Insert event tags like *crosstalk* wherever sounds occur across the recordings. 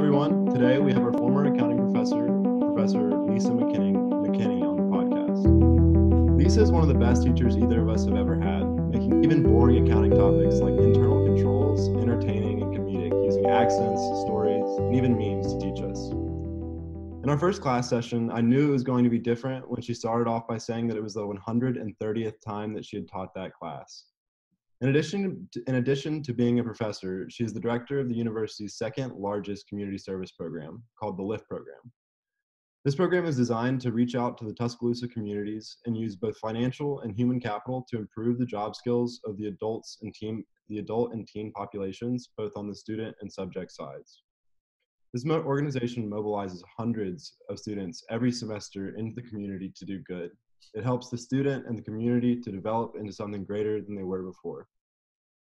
everyone. Today we have our former accounting professor, Professor Lisa McKinney, McKinney on the podcast. Lisa is one of the best teachers either of us have ever had, making even boring accounting topics like internal controls entertaining and comedic, using accents, stories, and even memes to teach us. In our first class session, I knew it was going to be different when she started off by saying that it was the 130th time that she had taught that class. In addition, to, in addition to being a professor, she is the director of the university's second largest community service program called the LIFT program. This program is designed to reach out to the Tuscaloosa communities and use both financial and human capital to improve the job skills of the adults and teen, the adult and teen populations, both on the student and subject sides. This organization mobilizes hundreds of students every semester into the community to do good. It helps the student and the community to develop into something greater than they were before.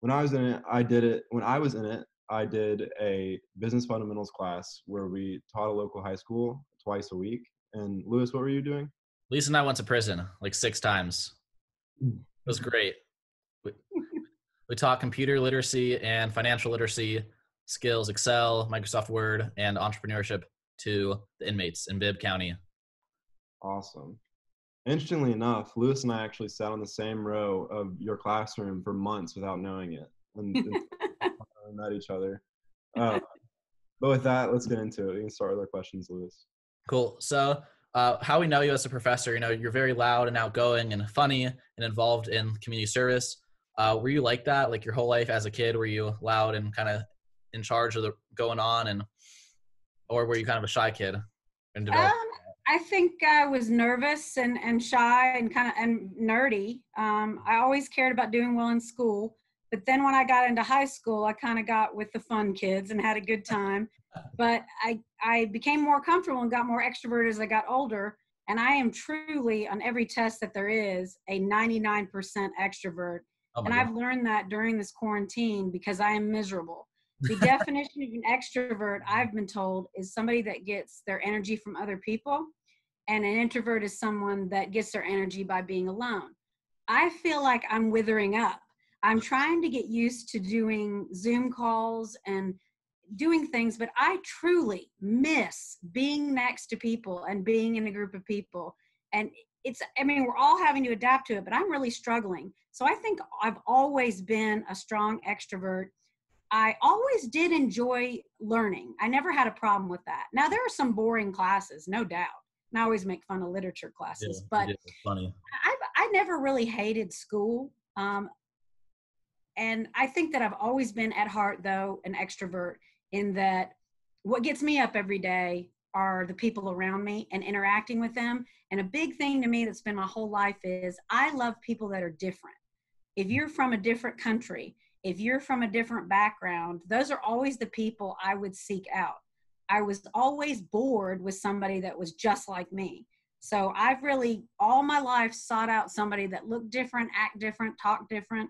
When I was in it, I did it. When I was in it, I did a business fundamentals class where we taught a local high school twice a week. And Louis, what were you doing? Lisa and I went to prison like six times. It was great. We, we taught computer literacy and financial literacy skills, Excel, Microsoft Word, and entrepreneurship to the inmates in Bibb County. Awesome. Interestingly enough, Louis and I actually sat on the same row of your classroom for months without knowing it and, *laughs* *laughs* and met each other. Uh, but with that, let's get into it. We can start with our questions, Louis. Cool. So, uh, how we know you as a professor, you know, you're very loud and outgoing and funny and involved in community service. Uh, were you like that, like your whole life as a kid? Were you loud and kind of in charge of the going on, and or were you kind of a shy kid? And um, I think I was nervous and, and shy and kind of and nerdy. Um, I always cared about doing well in school, but then when I got into high school, I kind of got with the fun kids and had a good time. But I I became more comfortable and got more extroverted as I got older. And I am truly on every test that there is a 99% extrovert. Oh and God. I've learned that during this quarantine because I am miserable. *laughs* The definition of an extrovert, I've been told, is somebody that gets their energy from other people and an introvert is someone that gets their energy by being alone. I feel like I'm withering up. I'm trying to get used to doing Zoom calls and doing things, but I truly miss being next to people and being in a group of people. And it's, I mean, we're all having to adapt to it, but I'm really struggling. So I think I've always been a strong extrovert. I always did enjoy learning. I never had a problem with that. Now, there are some boring classes, no doubt. I always make fun of literature classes, yeah, but funny. I I never really hated school. Um, and I think that I've always been at heart though an extrovert in that what gets me up every day are the people around me and interacting with them. And a big thing to me that's been my whole life is I love people that are different. If mm. you're from a different country, if you're from a different background, those are always the people I would seek out. I was always bored with somebody that was just like me. So I've really all my life sought out somebody that looked different, act different, talk different.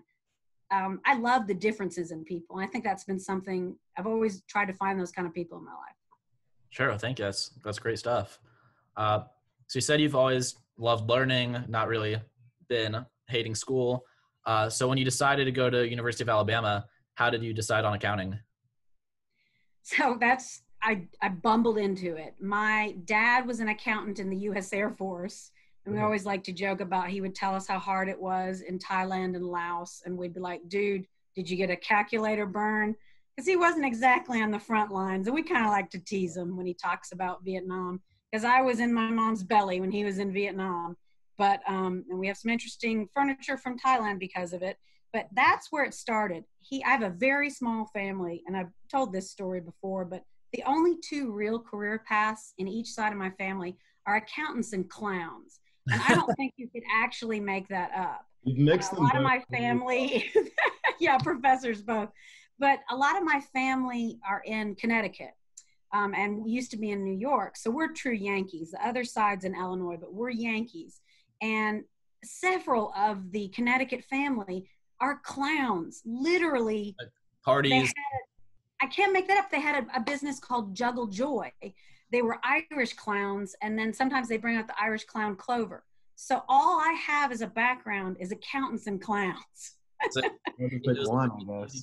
Um, I love the differences in people. And I think that's been something I've always tried to find those kind of people in my life. Sure. Thank you. That's, that's great stuff. Uh, so you said you've always loved learning, not really been hating school. Uh, so when you decided to go to University of Alabama, how did you decide on accounting? So that's I, I bumbled into it. My dad was an accountant in the U.S. Air Force, and we mm-hmm. always like to joke about. He would tell us how hard it was in Thailand and Laos, and we'd be like, "Dude, did you get a calculator burn?" Because he wasn't exactly on the front lines, and we kind of like to tease him when he talks about Vietnam. Because I was in my mom's belly when he was in Vietnam, but um, and we have some interesting furniture from Thailand because of it. But that's where it started. He, I have a very small family, and I've told this story before, but the only two real career paths in each side of my family are accountants and clowns. And I don't *laughs* think you could actually make that up. You've mixed uh, a lot of my family, *laughs* yeah, professors both. But a lot of my family are in Connecticut. Um, and we used to be in New York. So we're true Yankees. The other side's in Illinois, but we're Yankees. And several of the Connecticut family are clowns. Literally, parties. I can't make that up. They had a, a, business called Juggle Joy. They were Irish clowns, and then sometimes they bring out the Irish clown Clover. So all I have as a background is accountants and clowns. *laughs* one,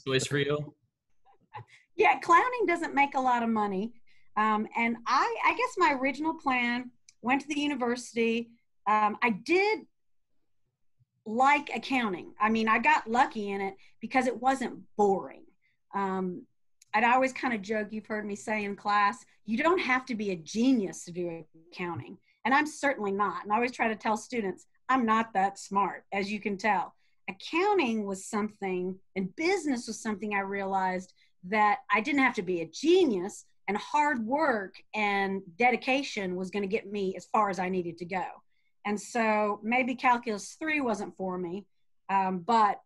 choice for you. Yeah, clowning doesn't make a lot of money. Um, and I, I guess my original plan went to the university. Um, I did like accounting. I mean, I got lucky in it because it wasn't boring. Um, I'd always kind of joke, you've heard me say in class, you don't have to be a genius to do accounting. And I'm certainly not. And I always try to tell students, I'm not that smart, as you can tell. Accounting was something, and business was something I realized that I didn't have to be a genius, and hard work and dedication was going to get me as far as I needed to go. And so maybe Calculus 3 wasn't for me, um, but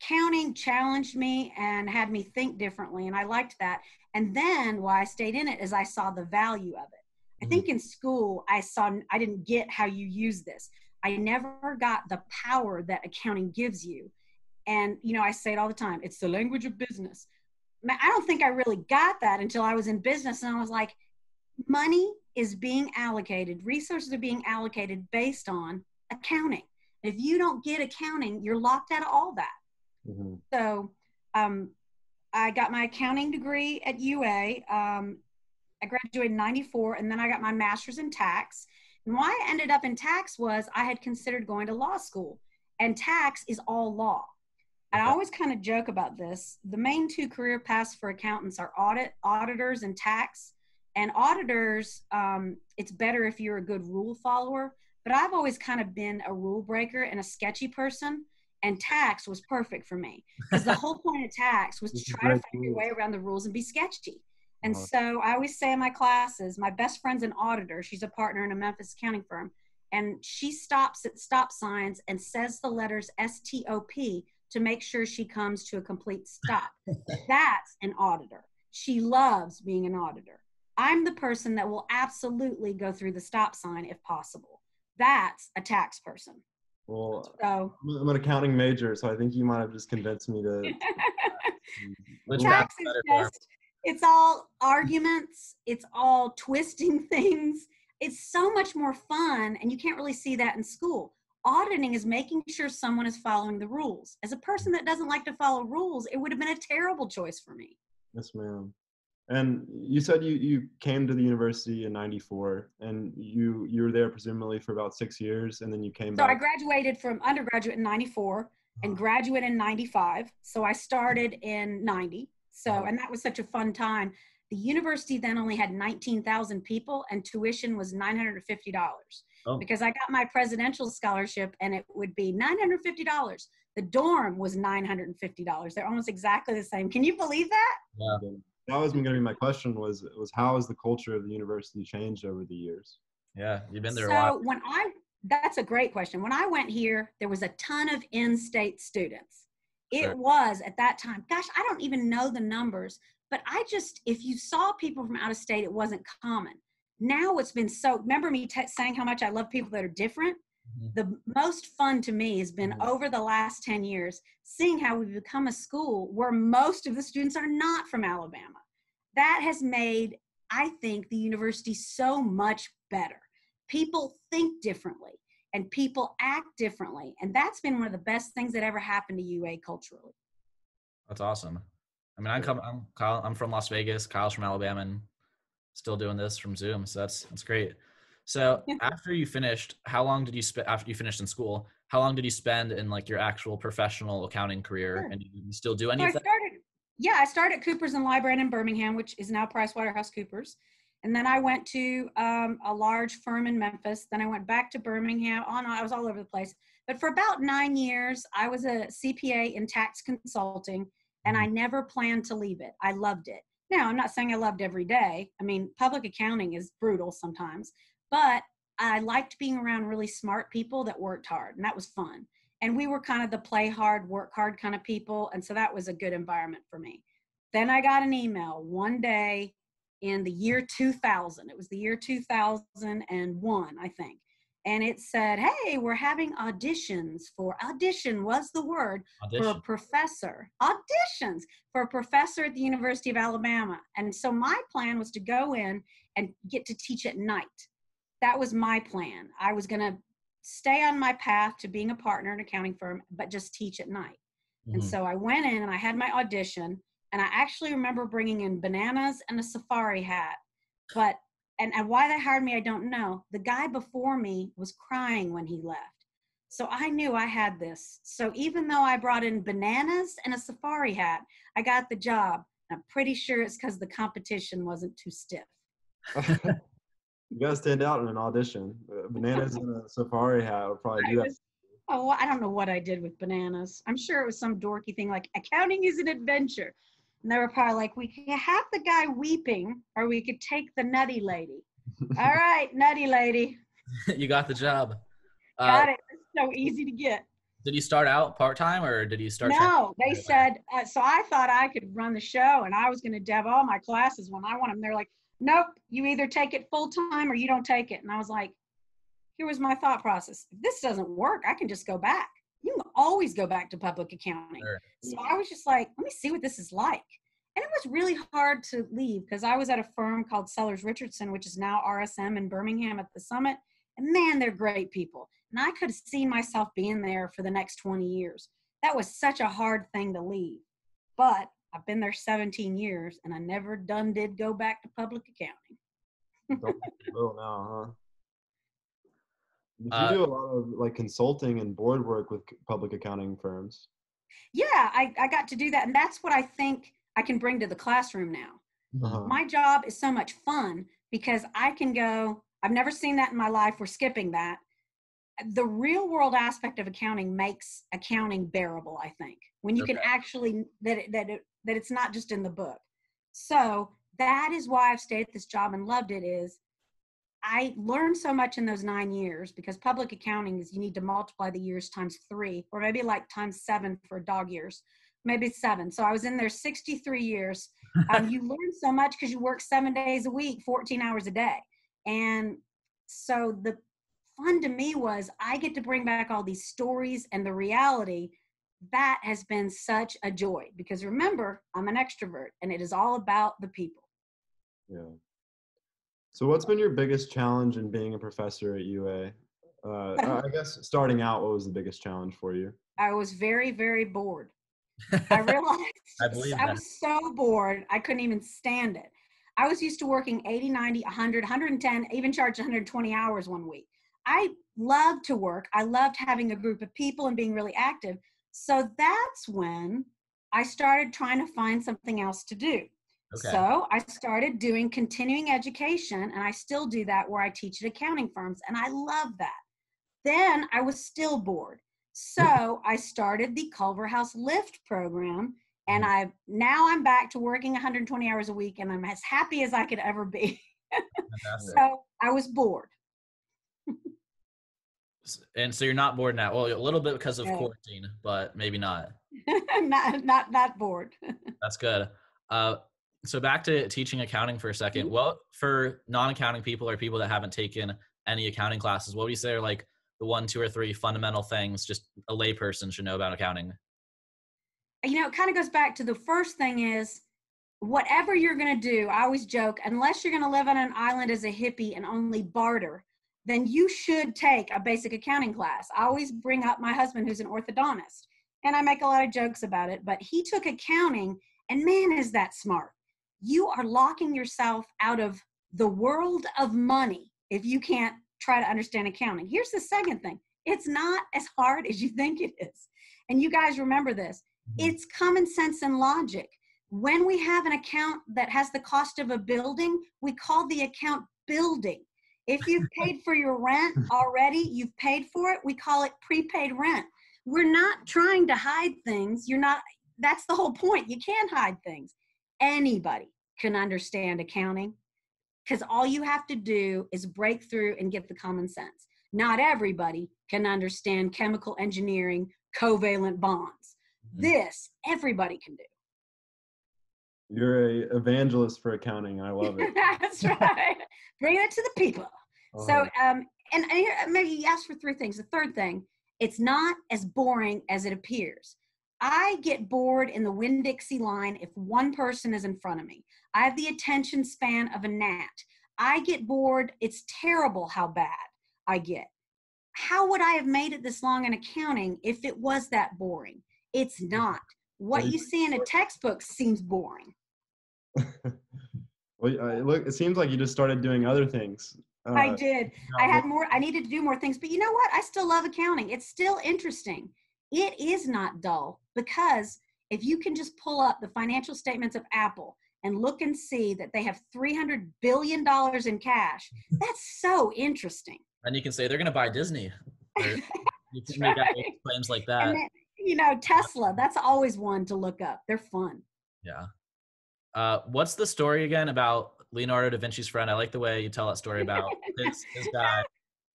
counting challenged me and had me think differently, and I liked that. And then why I stayed in it is I saw the value of it. I think mm-hmm. in school I saw I didn't get how you use this. I never got the power that accounting gives you. And you know, I say it all the time. It's the language of business. I don't think I really got that until I was in business and I was like, money is being allocated, resources are being allocated based on accounting. If you don't get accounting, you're locked out of all that. Mm-hmm. So um, I got my accounting degree at UA. Um, I graduated in 94 and then I got my master's in tax. And why I ended up in tax was I had considered going to law school, and tax is all law. And I always kind of joke about this. The main two career paths for accountants are audit, auditors, and tax. And auditors, um, it's better if you're a good rule follower. But I've always kind of been a rule breaker and a sketchy person. And tax was perfect for me because the *laughs* whole point of tax was to try to find your way around the rules and be sketchy. And so I always say in my classes, my best friend's an auditor. She's a partner in a Memphis accounting firm. And she stops at stop signs and says the letters STOP to make sure she comes to a complete stop. *laughs* That's an auditor. She loves being an auditor. I'm the person that will absolutely go through the stop sign if possible. That's a tax person. Well, so, I'm an accounting major, so I think you might have just convinced me to. *laughs* tax is just it's all arguments it's all twisting *laughs* things it's so much more fun and you can't really see that in school. Auditing is making sure someone is following the rules. As a person that doesn't like to follow rules it would have been a terrible choice for me. Yes ma'am and you said you, you came to the university in 94 and you you were there presumably for about six years and then you came so back. i graduated from undergraduate in 94 and graduate in 95 so i started in 90 so, uh-huh. and that was such a fun time. The university then only had 19,000 people and tuition was $950 oh. because I got my presidential scholarship and it would be $950. The dorm was $950. They're almost exactly the same. Can you believe that? Yeah. That was going to be my question was, was how has the culture of the university changed over the years? Yeah, you've been there so a lot. when I, that's a great question. When I went here, there was a ton of in-state students it sure. was at that time gosh i don't even know the numbers but i just if you saw people from out of state it wasn't common now it's been so remember me t- saying how much i love people that are different. The most fun to me has been mm-hmm. over the last 10 years seeing how we've become a school where most of the students are not from alabama that has made i think the university so much better people think differently and people act differently. And that's been one of the best things that ever happened to UA culturally. That's awesome. I mean, I come, I'm Kyle, I'm from Las Vegas. Kyle's from Alabama and still doing this from Zoom. So that's, that's great. So after you finished, how long did you spend after you finished in school? How long did you spend in like your actual professional accounting career? Sure. And you still do any so of that? I started, yeah, I started at Coopers and Lybrand in Birmingham, which is now PricewaterhouseCoopers. And then I went to um, a large firm in Memphis. Then I went back to Birmingham. On I was all over the place. But for about nine years, I was a CPA in tax consulting, and I mm-hmm. never planned to leave it. I loved it. Now, I'm not saying I loved every day. I mean, public accounting is brutal sometimes, but I liked being around really smart people that worked hard, and that was fun. And we were kind of the play hard, work hard kind of people. And so that was a good environment for me. Then I got an email one day in the year 2000. It was the year 2001, I think. And it said, hey, we're having auditions for, audition was the word, audition. for a professor. Auditions for a professor at the University of Alabama. And so my plan was to go in and get to teach at night. That was my plan. I was going to stay on my path to being a partner in an accounting firm, but just teach at night. Mm-hmm. And so I went in and I had my audition and I actually remember bringing in bananas and a safari hat. But and, and why they hired me, I don't know. The guy before me was crying when he left. So I knew I had this. So even though I brought in bananas and a safari hat, I got the job. I'm pretty sure it's because the competition wasn't too stiff. *laughs* you gotta stand out in an audition. Uh, Bananas in a safari hat would probably do I that. was- oh, I don't know what I did with bananas. I'm sure it was some dorky thing like accounting is an adventure. And they were probably like, we could have the guy weeping, or we could take the nutty lady. *laughs* All right, nutty lady. *laughs* you got the job. Uh, Got it. It's so easy to get. Did you start out part time or did you start? No, they said, uh, so I thought I could run the show and I was going to have all my classes when I want them. They're like, nope, you either take it full time or you don't take it. And I was like, here was my thought process. If this doesn't work, I can just go back. You can always go back to public accounting. Sure. So I was just like, let me see what this is like. And it was really hard to leave because I was at a firm called Sellers Richardson, which is now RSM in Birmingham at the summit. And man, they're great people. And I could seen myself being there for the next 20 years. That was such a hard thing to leave. But I've been there 17 years and I never done did go back to public accounting. Don't *laughs* little now, huh? Did you Uh, do a lot of like consulting and board work with public accounting firms? Yeah, I, I got to do that. And that's what I think I can bring to the classroom now. Uh-huh. my job is so much fun because I can go, I've never seen that in my life. We're skipping that. The real world aspect of accounting makes accounting bearable, I think, when you can actually, that it, that it, that it's not just in the book. So that is why I've stayed at this job and loved it is I learned so much in those nine years because public accounting is you need to multiply the years times three or maybe like times seven for dog years, maybe seven. So I was in there 63 years *laughs* um, you learn so much because you work seven days a week 14 hours a day and so the fun to me was i get to bring back all these stories and the reality that has been such a joy because remember i'm an extrovert and it is all about the people Yeah. So, what's been your biggest challenge in being a professor at UA? Uh, *laughs* I guess starting out, what was the biggest challenge for you? i was very very bored I *laughs* realized I I was so bored, I couldn't even stand it. I was used to working 80, 90, 100, 110, even charged 120 hours one week. I loved to work. I loved having a group of people and being really active. So that's when I started trying to find something else to do. Okay. So I started doing continuing education, and I still do that where I teach at accounting firms, and I love that. Then I was still bored. So I started the Culverhouse Lift program, and mm-hmm. I now I'm back to working 120 hours a week, and I'm as happy as I could ever be. *laughs* So I was bored. And so you're not bored now. Well, a little bit because of No. quarantine, but maybe not. *laughs* not not not bored. *laughs* That's good. Uh, so back to teaching accounting for a 2nd Mhm. Well, for non-accounting people or people that haven't taken any accounting classes, what would you say are like the one, two, or three fundamental things just a layperson should know about accounting? you know, it kind of goes back to the first thing is whatever you're going to do, I always joke, unless you're going to live on an island as a hippie and only barter, then you should take a basic accounting class. I always bring up my husband, who's an orthodontist, and I make a lot of jokes about it, but he took accounting, and man, is that smart. You are locking yourself out of the world of money if you can't try to understand accounting. Here's the second thing it's not as hard as you think it is. And you guys remember this mm-hmm. it's common sense and logic. When we have an account that has the cost of a building, we call the account building. If you've paid for your rent already, you've paid for it, we call it prepaid rent. We're not trying to hide things. You're not, that's the whole point. You can't hide things. Anybody can understand accounting because all you have to do is break through and get the common sense. Not everybody can understand chemical engineering, covalent bonds. Mhm. This everybody can do. You're a evangelist for accounting. I love it. *laughs* That's right. Bring it to the people. So, Uh-huh. um, and, and here, maybe you asked for three things. The third thing, it's not as boring as it appears. I get bored in the Winn Dixie line if one person is in front of me. I have the attention span of a gnat. I get bored. It's terrible how bad I get. How would I have made it this long in accounting if it was that boring? It's not. What you see in a textbook seems boring. *laughs* well, uh, look, it seems like you just started doing other things. Uh, I did. I had more, I needed to do more things. But you know what? I still love accounting. It's still interesting. It is not dull because if you can just pull up the financial statements of Apple and look and see that they have $300 billion in cash, that's so interesting. And you can say they're going to buy Disney. *laughs* you can make right. claims like that. Then, you know, Tesla, that's always one to look up. They're fun. Yeah. Uh, what's the story again about Leonardo da Vinci's friend? I like the way you tell that story about *laughs* his, his guy.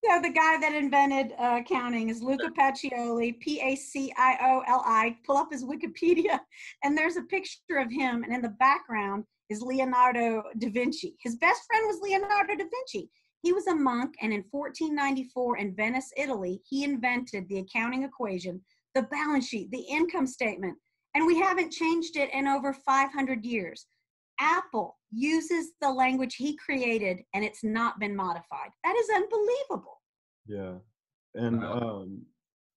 So the guy that invented uh, accounting is Luca Pacioli, P-A-C-I-O-L-I. Pull up his Wikipedia, and there's a picture of him, and in the background is Leonardo da Vinci. His best friend was Leonardo da Vinci. He was a monk, and in 1494 in Venice, Italy, he invented the accounting equation, the balance sheet, the income statement, and we haven't changed it in over 500 years. Apple uses the language he created, and it's not been modified. That is unbelievable. Yeah, and um,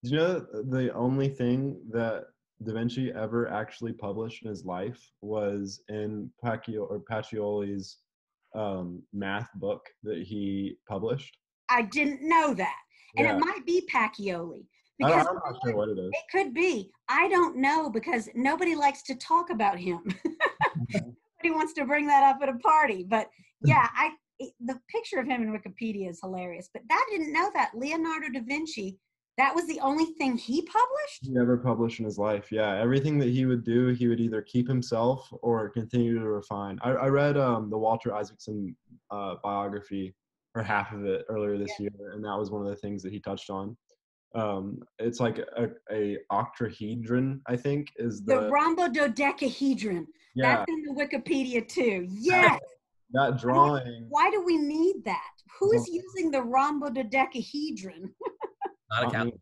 do you know the only thing that Da Vinci ever actually published in his life was in Pacchio or Pacioli's um, math book that he published. I didn't know that. And yeah. it might be Pacioli. Because I'm not sure what it is. It could be. I don't know because nobody likes to talk about him. *laughs* nobody wants to bring that up at a party. But yeah, I the picture of him in Wikipedia is hilarious. But I didn't know that Leonardo da Vinci that was the only thing he published? He never published in his life. Yeah, everything that he would do, he would either keep himself or continue to refine. I, I read um, the Walter Isaacson uh, biography, or half of it, earlier this yeah. year, and that was one of the things that he touched on. Um, it's like a, a octahedron, I think, is the, the rhombododecaedron. Yeah. That's in the Wikipedia too. *laughs* Yes. that drawing. Why do we need that? Who is using the rhombododecaedron? *laughs* Not accounting.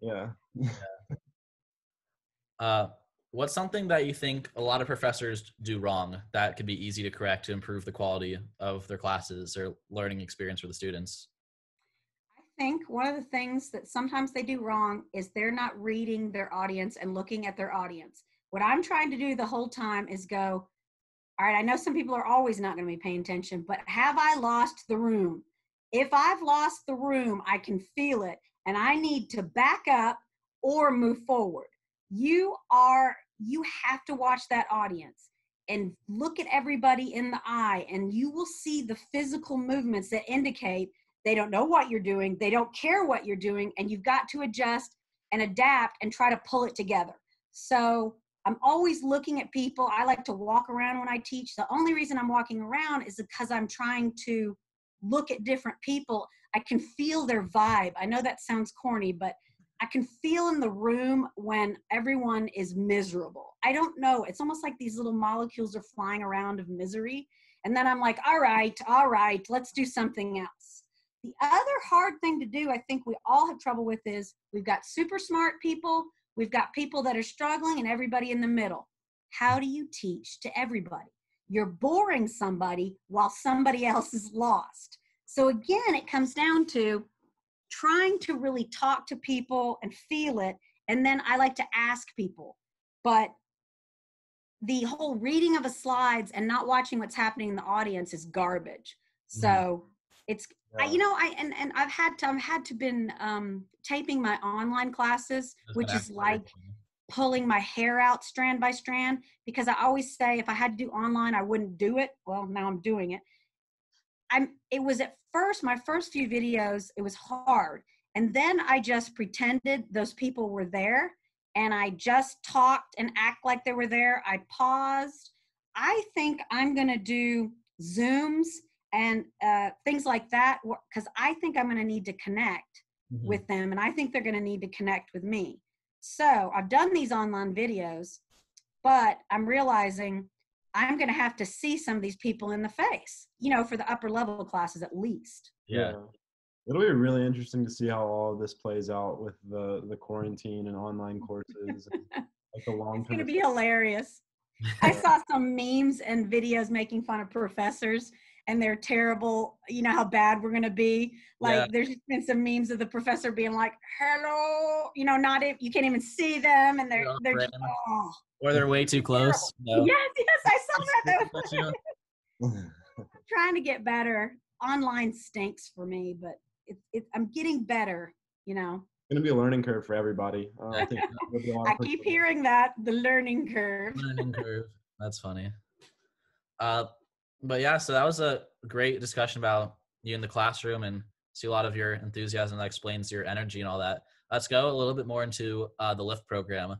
Yeah. yeah. Uh, what's something that you think a lot of professors do wrong that could be easy to correct to improve the quality of their classes or learning experience for the students? I think one of the things that sometimes they do wrong is they're not reading their audience and looking at their audience. What I'm trying to do the whole time is go, all right, I know some people are always not going to be paying attention, but have I lost the room? If I've lost the room, I can feel it and I need to back up or move forward. You are, you have to watch that audience and look at everybody in the eye, and you will see the physical movements that indicate they don't know what you're doing, they don't care what you're doing, and you've got to adjust and adapt and try to pull it together. So I'm always looking at people. I like to walk around when I teach. The only reason I'm walking around is because I'm trying to look at different people I can feel their vibe. I know that sounds corny, but I can feel in the room when everyone is miserable. I don't know. It's almost like these little molecules are flying around of misery. And then I'm like, all right, all right, let's do something else. The other hard thing to do, I think we all have trouble with, is we've got super smart people, we've got people that are struggling, and everybody in the middle. How do you teach to everybody? You're boring somebody while somebody *laughs* else is lost. So again, it comes down to trying to really talk to people and feel it. And then I like to ask people. But the whole reading of the slides and not watching what's happening in the audience is garbage. Mm-hmm. So it's yeah. I, you know I and, and I've had to I've had to been um, taping my online classes, which is like pulling my hair out strand by strand because I always say if I had to do online I wouldn't do it. Well, now I'm doing it. I'm it was at first my first few videos it was hard and then I just pretended those people were there and I just talked and act like they were there. I paused. I think I'm going to do Zooms and uh, things like that because I think I'm going to need to connect mm-hmm. with them and I think they're going to need to connect with me. So I've done these online videos, but I'm realizing I'm going to have to see some of these people in the face, you know, for the upper level classes at least. Yeah. It'll be really interesting to see how all of this plays out with the the quarantine and online courses. and, *laughs* like the long It's going to be hilarious. I saw some memes and videos making fun of professors and they're terrible. You know how bad we're gonna be. Like Yeah. there's been some memes of the professor being like, "Hello," you know, not if you can't even see them, and they're They're they're just, oh. Or they're way too close. No. yes, yes, I saw that. But, Though. you know, trying to get better. Online stinks for me, but it, it, I'm getting better. You know, It's gonna be a learning curve for everybody. Uh, I think be a lot *laughs* I keep hearing that the learning curve. learning curve. That's funny. Uh, but yeah, so that was a great discussion about you in the classroom and see a lot of your enthusiasm that explains your energy and all that. Let's go a little bit more into uh, the Lift program. Can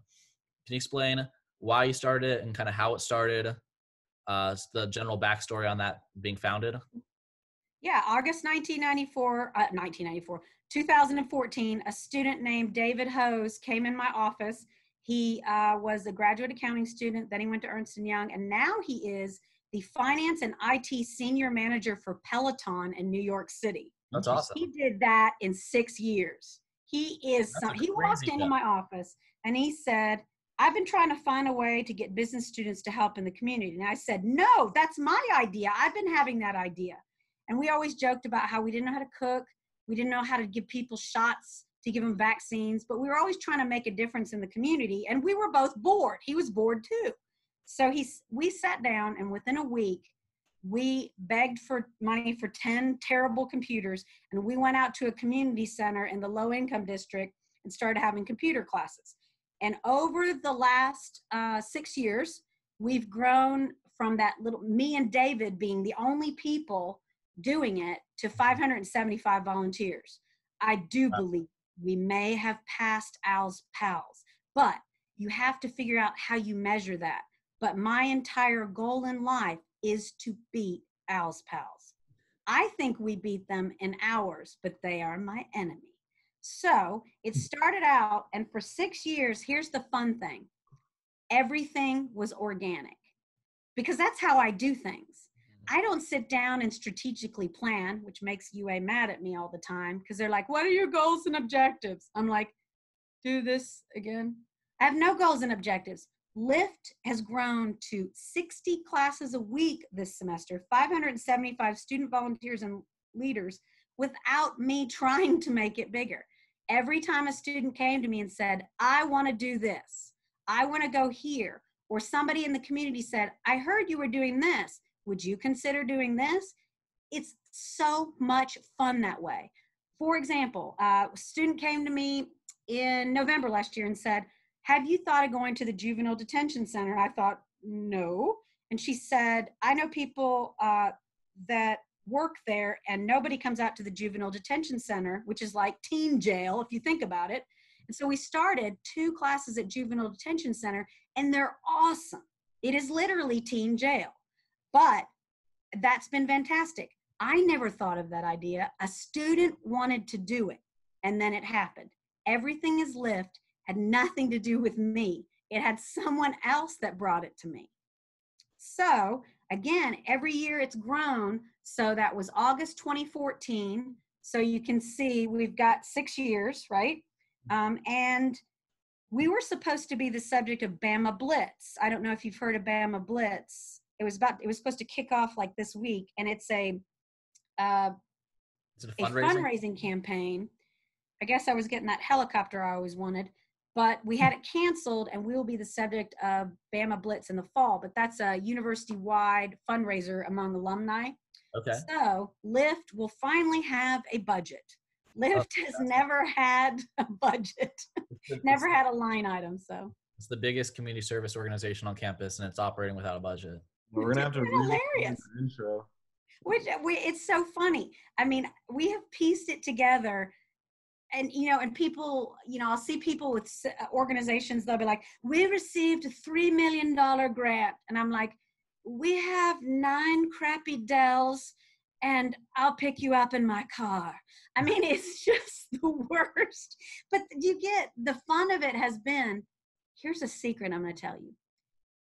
you explain why you started it and kind of how it started? Uh, the general backstory on that being founded. Yeah, August 1994, uh, 1994, 2014, a student named David Hose came in my office. He uh, was a graduate accounting student, then he went to Ernst & Young, and now he is the finance and IT senior manager for Peloton in New York City. That's awesome. He did that in six years. He is some, he walked into my office and he said, I've been trying to find a way to get business students to help in the community. And I said, No, that's my idea. I've been having that idea. And we always joked about how we didn't know how to cook, we didn't know how to give people shots to give them vaccines, but we were always trying to make a difference in the community. And we were both bored. He was bored too. So he's we sat down and within a week we begged for money for 10 terrible computers and we went out to a community center in the low income district and started having computer classes. And over the last uh, six years we've grown from that little me and david being the only people doing it to 575 volunteers. I do believe we may have passed al's pals but you have to figure out how you measure that but my entire goal in life is to beat Al's pals. I think we beat them in hours, but they are my enemy. So it hmm. started out, and for six years, here's the fun thing everything was organic because that's how I do things. Mm-hmm. I don't sit down and strategically plan, which makes UA mad at me all the time because they're like, What are your goals and objectives? I'm like, Do this again. I have no goals and objectives. LIFT has grown to 60 classes a week this semester, 575 student volunteers and leaders without me *laughs* trying to make it bigger. Every time a student came to me and said, I want to do this, I want to go here, or somebody in the community said, I heard you were doing this, would you consider doing this? It's so much fun that way. For example, uh, a student came to me in November last year and said, have you thought of going to the juvenile detention center? I thought, no. And she said, I know people uh, that work there and nobody comes out to the juvenile detention center, which is like teen jail, if you think about it. And so we started two classes at juvenile detention center and they're awesome. It is literally teen jail, but that's been fantastic. I never thought of that idea. A student wanted to do it and then it happened. Everything is lift had nothing to do with me. It had someone else that brought it to me. So, again, every year it's grown. So that was August 2014. So you can see we've got six years, right? Um, and we were supposed to be the subject of Bama Blitz. I don't know if you've heard of Bama Blitz. It was about. It was supposed to kick off like this week, and it's a uh, it a a fundraising? fundraising campaign. I guess I was getting that helicopter I always wanted, but we had it canceled, and we will be the subject of Bama Blitz in the fall. But that's a university-wide fundraiser among alumni. Okay. So LIFT will finally have a budget. LIFT has never had a budget, never had a line item. So It's the biggest community service organization on campus, and it's operating without a budget. We're gonna have to It's hilarious. intro. which we it's so funny i mean we have pieced it together and you know and people you know i'll see people with uh, organizations they'll be like we received a three million dollar grant and i'm like we have nine crappy dells and i'll pick you up in my car. I mean *laughs* it's just the worst. But you get the fun of it has been here's a secret i'm going to tell you.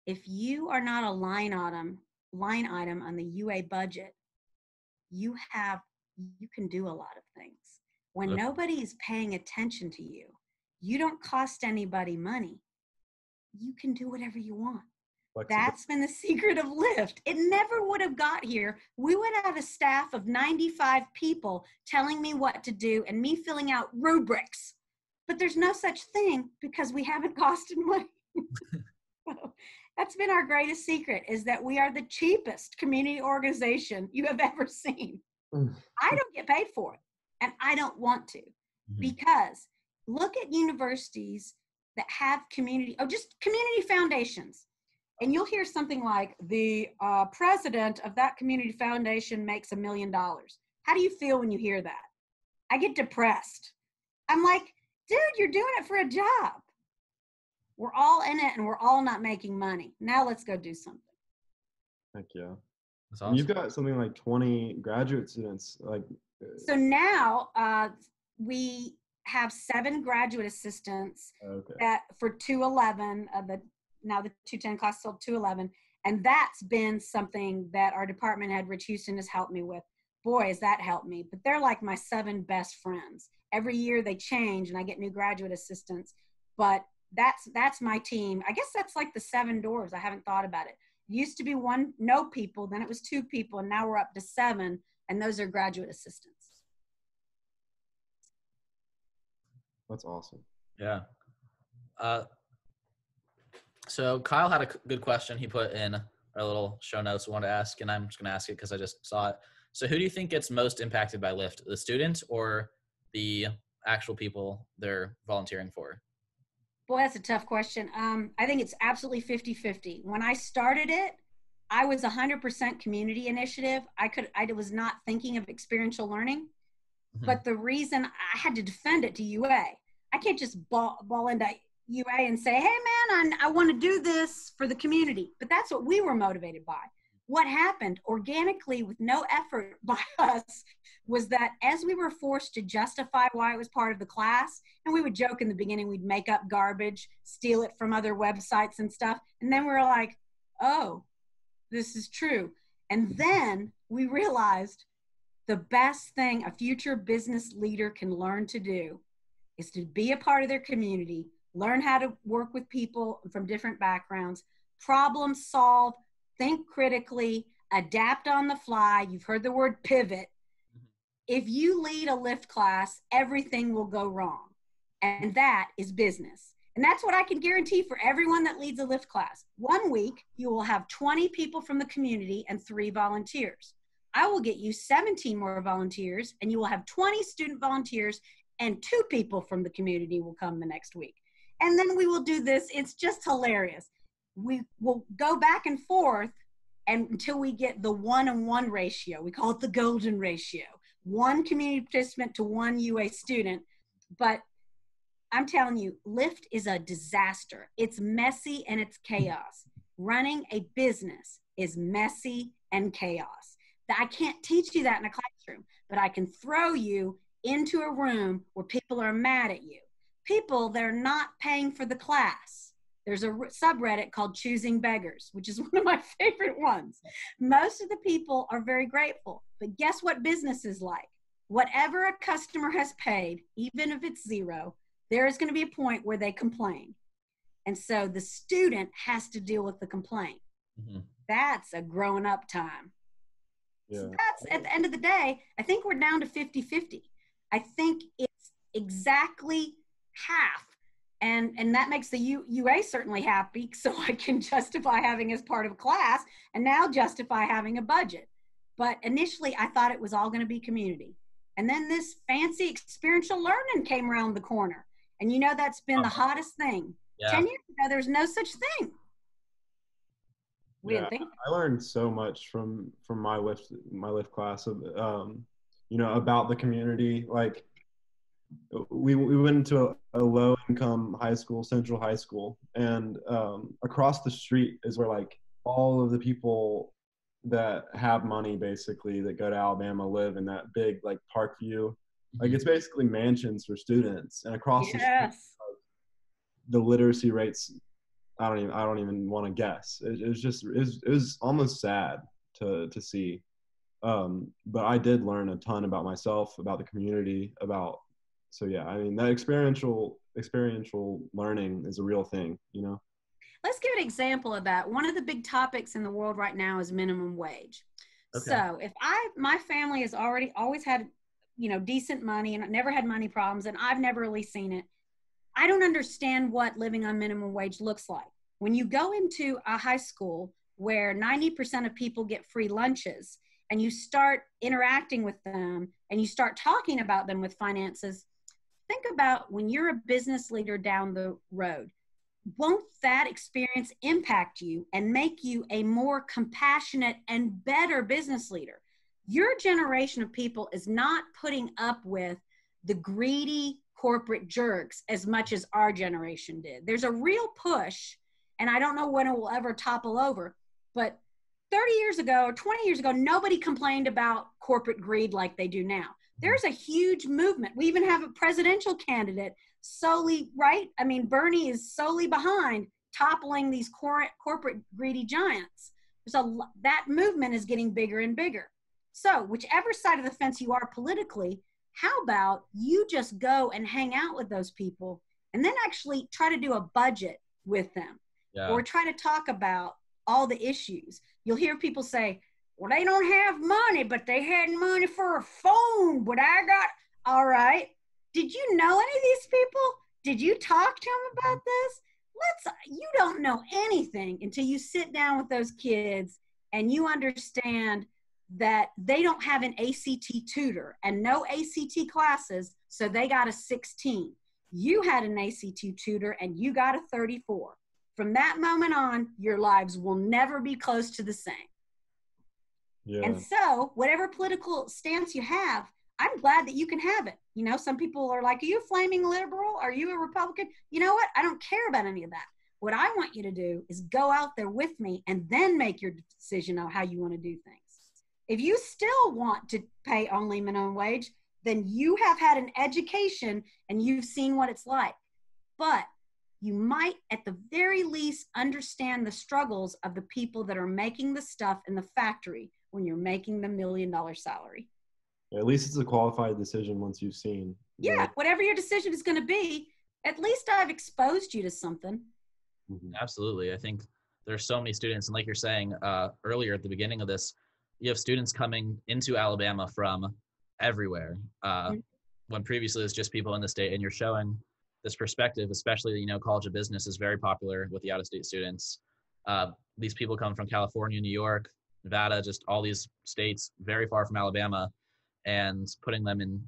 If you are not a line item line item on the ua budget you have you can do a lot of things when Yep. nobody is paying attention to you you don't cost anybody money you can do whatever you want That's been the *laughs* secret of Lift. It never would have got here. We would have a staff of 95 people telling me what to do and me filling out rubrics. But there's no such thing because we haven't *laughs* costed money. *laughs* so that's been our greatest secret is that we are the cheapest community organization you have ever seen. Mm. I don't get paid for it and I don't want to. Mhm. because look at universities that have community or just community foundations. And you'll hear something like the uh, president of that community foundation makes a million dollars. How do you feel when you hear that? I get depressed. I'm like dude you're doing it for a job. We're all in it and we're all not making money. Now let's go do something. Heck yeah. That's And You've got something like 20 graduate students. Like, so now uh, we have seven graduate assistants okay. that for 211 uh, the now the 210 class sold 211 and that's been something that our department head rich houston has helped me with. Boy has that helped me but they're like my seven best friends. Every year they change and i get new graduate assistants but that's that's my team. I guess that's like the seven doors. I haven't thought about it. Used to be one no people then it was two people and now we're up to seven and those are graduate assistants That's awesome. Yeah. Uh, so Kyle had a good question he put in our little show notes. Wanted to ask, and I'm just going to ask it because I just saw it. So, who do you think gets most impacted by LIFT, the students or the actual people they're volunteering for? Boy, that's a tough question. Um, I think it's absolutely 50 50. When I started it, I was 100% community initiative. I could, I was not thinking of experiential learning. Mhm. But the reason I had to defend it to UA, I can't just ball, ball into UA and say, hey, man, I, I want to do this for the community. But that's what we were motivated by. What happened organically with no effort *laughs* by us was that as we were forced to justify why it was part of the class, and we would joke in the beginning, we'd make up garbage, steal it from other websites and stuff. And then we were like, oh, this is true. And mm-hmm. then we realized the best thing a future business leader can learn to do is to be a part of their community, learn how to work with people from different backgrounds, problem solve, think critically, adapt on the fly. You've heard the word pivot. Mm-hmm. If you lead a lift class, everything will go wrong. And that is business. And that's what I can guarantee for everyone that leads a lift class. One week, you will have 20 people from the community and three volunteers. I will get you 17 more volunteers, and you will have 20 student volunteers, and two people from the community will come the next week. And then we will do this. It's just hilarious. We will go back and forth and until we get the one on one ratio. We call it the golden ratio one community participant to one UA student. But I'm telling you, LIFT is a disaster. It's messy and it's chaos. Running a business is messy and chaos. I can't teach you that in a classroom, but I can throw you into a room where people are mad at you. People that are not paying for the class. There's a subreddit called Choosing Beggars, which is *laughs* one of my favorite ones. Most of the people are very grateful, but guess what business is like? Whatever a customer has paid, even if it's zero, there is going to be a point where they complain. And so the student has to deal with the complaint. Mhm. That's a growing up time. Yeah. So that's at the end of the day, I think we're down to 50 50. I think it's exactly half. And, and that makes the U, UA certainly happy, *laughs* so I can justify having as part of a class and now justify having a budget. But initially, I thought it was all going to be community. And then this fancy experiential learning came around the corner. And you know, that's been the Uh-huh. hottest thing. Yeah. 10 years ago, there's no such thing. We Yeah. didn't think. I learned so much from from my lift my lift class of um, you know about the community. Like we we went into a, a low income high school, Central High School, and um, across the street is where like all of the people that have money basically that go to Alabama live in that big like park view. Like it's basically mansions for students, and across the street Yes. the literacy rates i don't even i don't even want to guess it, it was just it was, it was almost sad to to see um but i did learn a ton about myself about the community about so yeah i mean that experiential experiential learning is a real thing you know let's give an example of that. One of the big topics in the world right now is minimum wage. Okay. So if I, my family has already always had, you know, decent money and never had money problems, and I've never really seen it. I don't understand what living on minimum wage looks like. When you go into a high school where 90% of people get free lunches and you start interacting with them and you start talking about them with finances, think about when you're a business leader down the road. Won't that experience impact you and make you a more compassionate and better business leader? Your generation of people is not putting up with the greedy corporate jerks as much as our generation did. There's a real push, and I don't know when it will ever topple over, but 30 years ago or 20 years ago, nobody complained about corporate greed like they do now. There's a huge movement. We even have a presidential candidate solely, right? I mean, Bernie is solely behind toppling these cor- corporate greedy giants. So that movement is getting bigger and bigger. So, whichever side of the fence you are politically, how about you just go and hang out with those people and then actually try to do a budget with them Yeah. or try to talk about all the issues. You'll hear people say, well, they don't have money, but they had money for a phone, but I got, all right. Did you know any of these people? Did you talk to them about this? Let's, you don't know anything until you sit down with those kids and you understand that they don't have an ACT tutor and no ACT classes, so they got a 16. You had an ACT tutor and you got a 34. From that moment on, your lives will never be close to the same. Yeah. And so, whatever political stance you have, I'm glad that you can have it. You know, some people are like, Are you a flaming liberal? Are you a Republican? You know what? I don't care about any of that. What I want you to do is go out there with me and then make your decision on how you want to do things. If you still want to pay only minimum wage, then you have had an education and you've seen what it's like. But you might, at the very least, understand the struggles of the people that are making the stuff in the factory when you're making the million dollar salary. At least it's a qualified decision once you've seen. Yeah, whatever your decision is going to be, at least I've exposed you to something. Mhm. Absolutely. I think there's so many students, and like you're saying uh, earlier at the beginning of this, you have students coming into Alabama from everywhere. Uh, Mhm. When previously it was just people in the state, and you're showing this perspective, especially you know, College of Business is very popular with the out-of-state students. Uh, these people come from California, New York, Nevada, just all these states very far from Alabama, and putting them in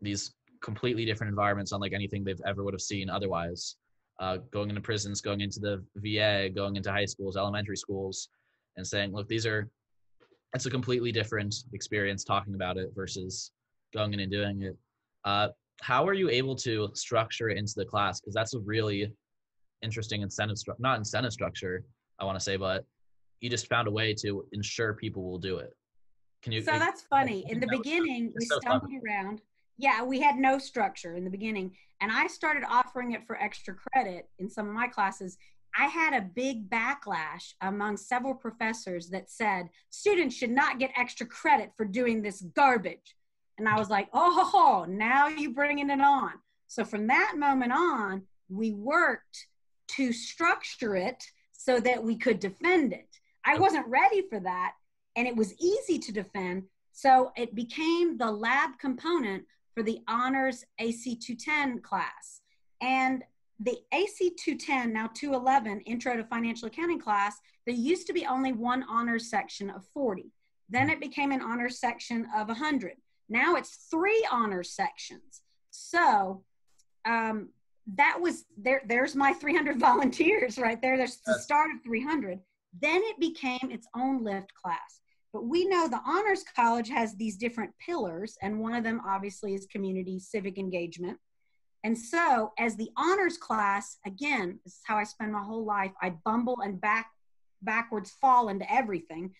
these completely different environments unlike anything they've ever would have seen otherwise uh, going into prisons, going into the VA, going into high schools, elementary schools, and saying, look, these are, it's a completely different experience talking about it versus going in and doing it. Uh, how are you able to structure it into the class? Because that's a really interesting incentive, stru- not incentive structure, I want to say, but you just found a way to ensure people will do it. Can you? So that's funny. In the beginning, we so stumbled around. Yeah, we had no structure in the beginning. And I started offering it for extra credit in some of my classes. I had a big backlash among several professors that said students should not get extra credit for doing this garbage. And I was like, oh, ho, ho, now you're bringing it on. So from that moment on, we worked to structure it so that we could defend it. I wasn't ready for that, and it was easy to defend. So it became the lab component for the honors AC 210 class. And the AC 210, now 211, Intro to Financial Accounting class, there used to be only one honors section of 40. Then it became an honors section of 100. Now it's three honors sections. So um, that was there. There's my 300 *laughs* volunteers right there. There's the start of 300. Then it became its own lift class. But we know the Honors College has these different pillars, and one of them obviously is community civic engagement. And so, as the honors class, again, this is how I spend my whole life. I bumble and back backwards fall into everything.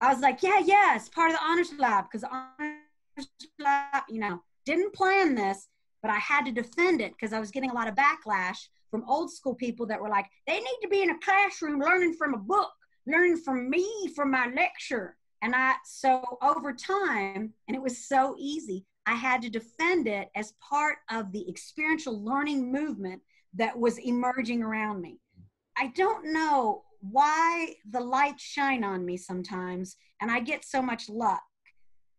I was like, yeah, yeah, part of the honors lab because honors lab, you know, didn't plan this, but I had to defend it because I was getting a lot of backlash from old school people that were like, they need to be in a classroom learning from a book, learning from me from my lecture. And I, so over time, and it was so easy, I had to defend it as part of the experiential learning movement that was emerging around me. I don't know why the lights shine on me sometimes and I get so much luck.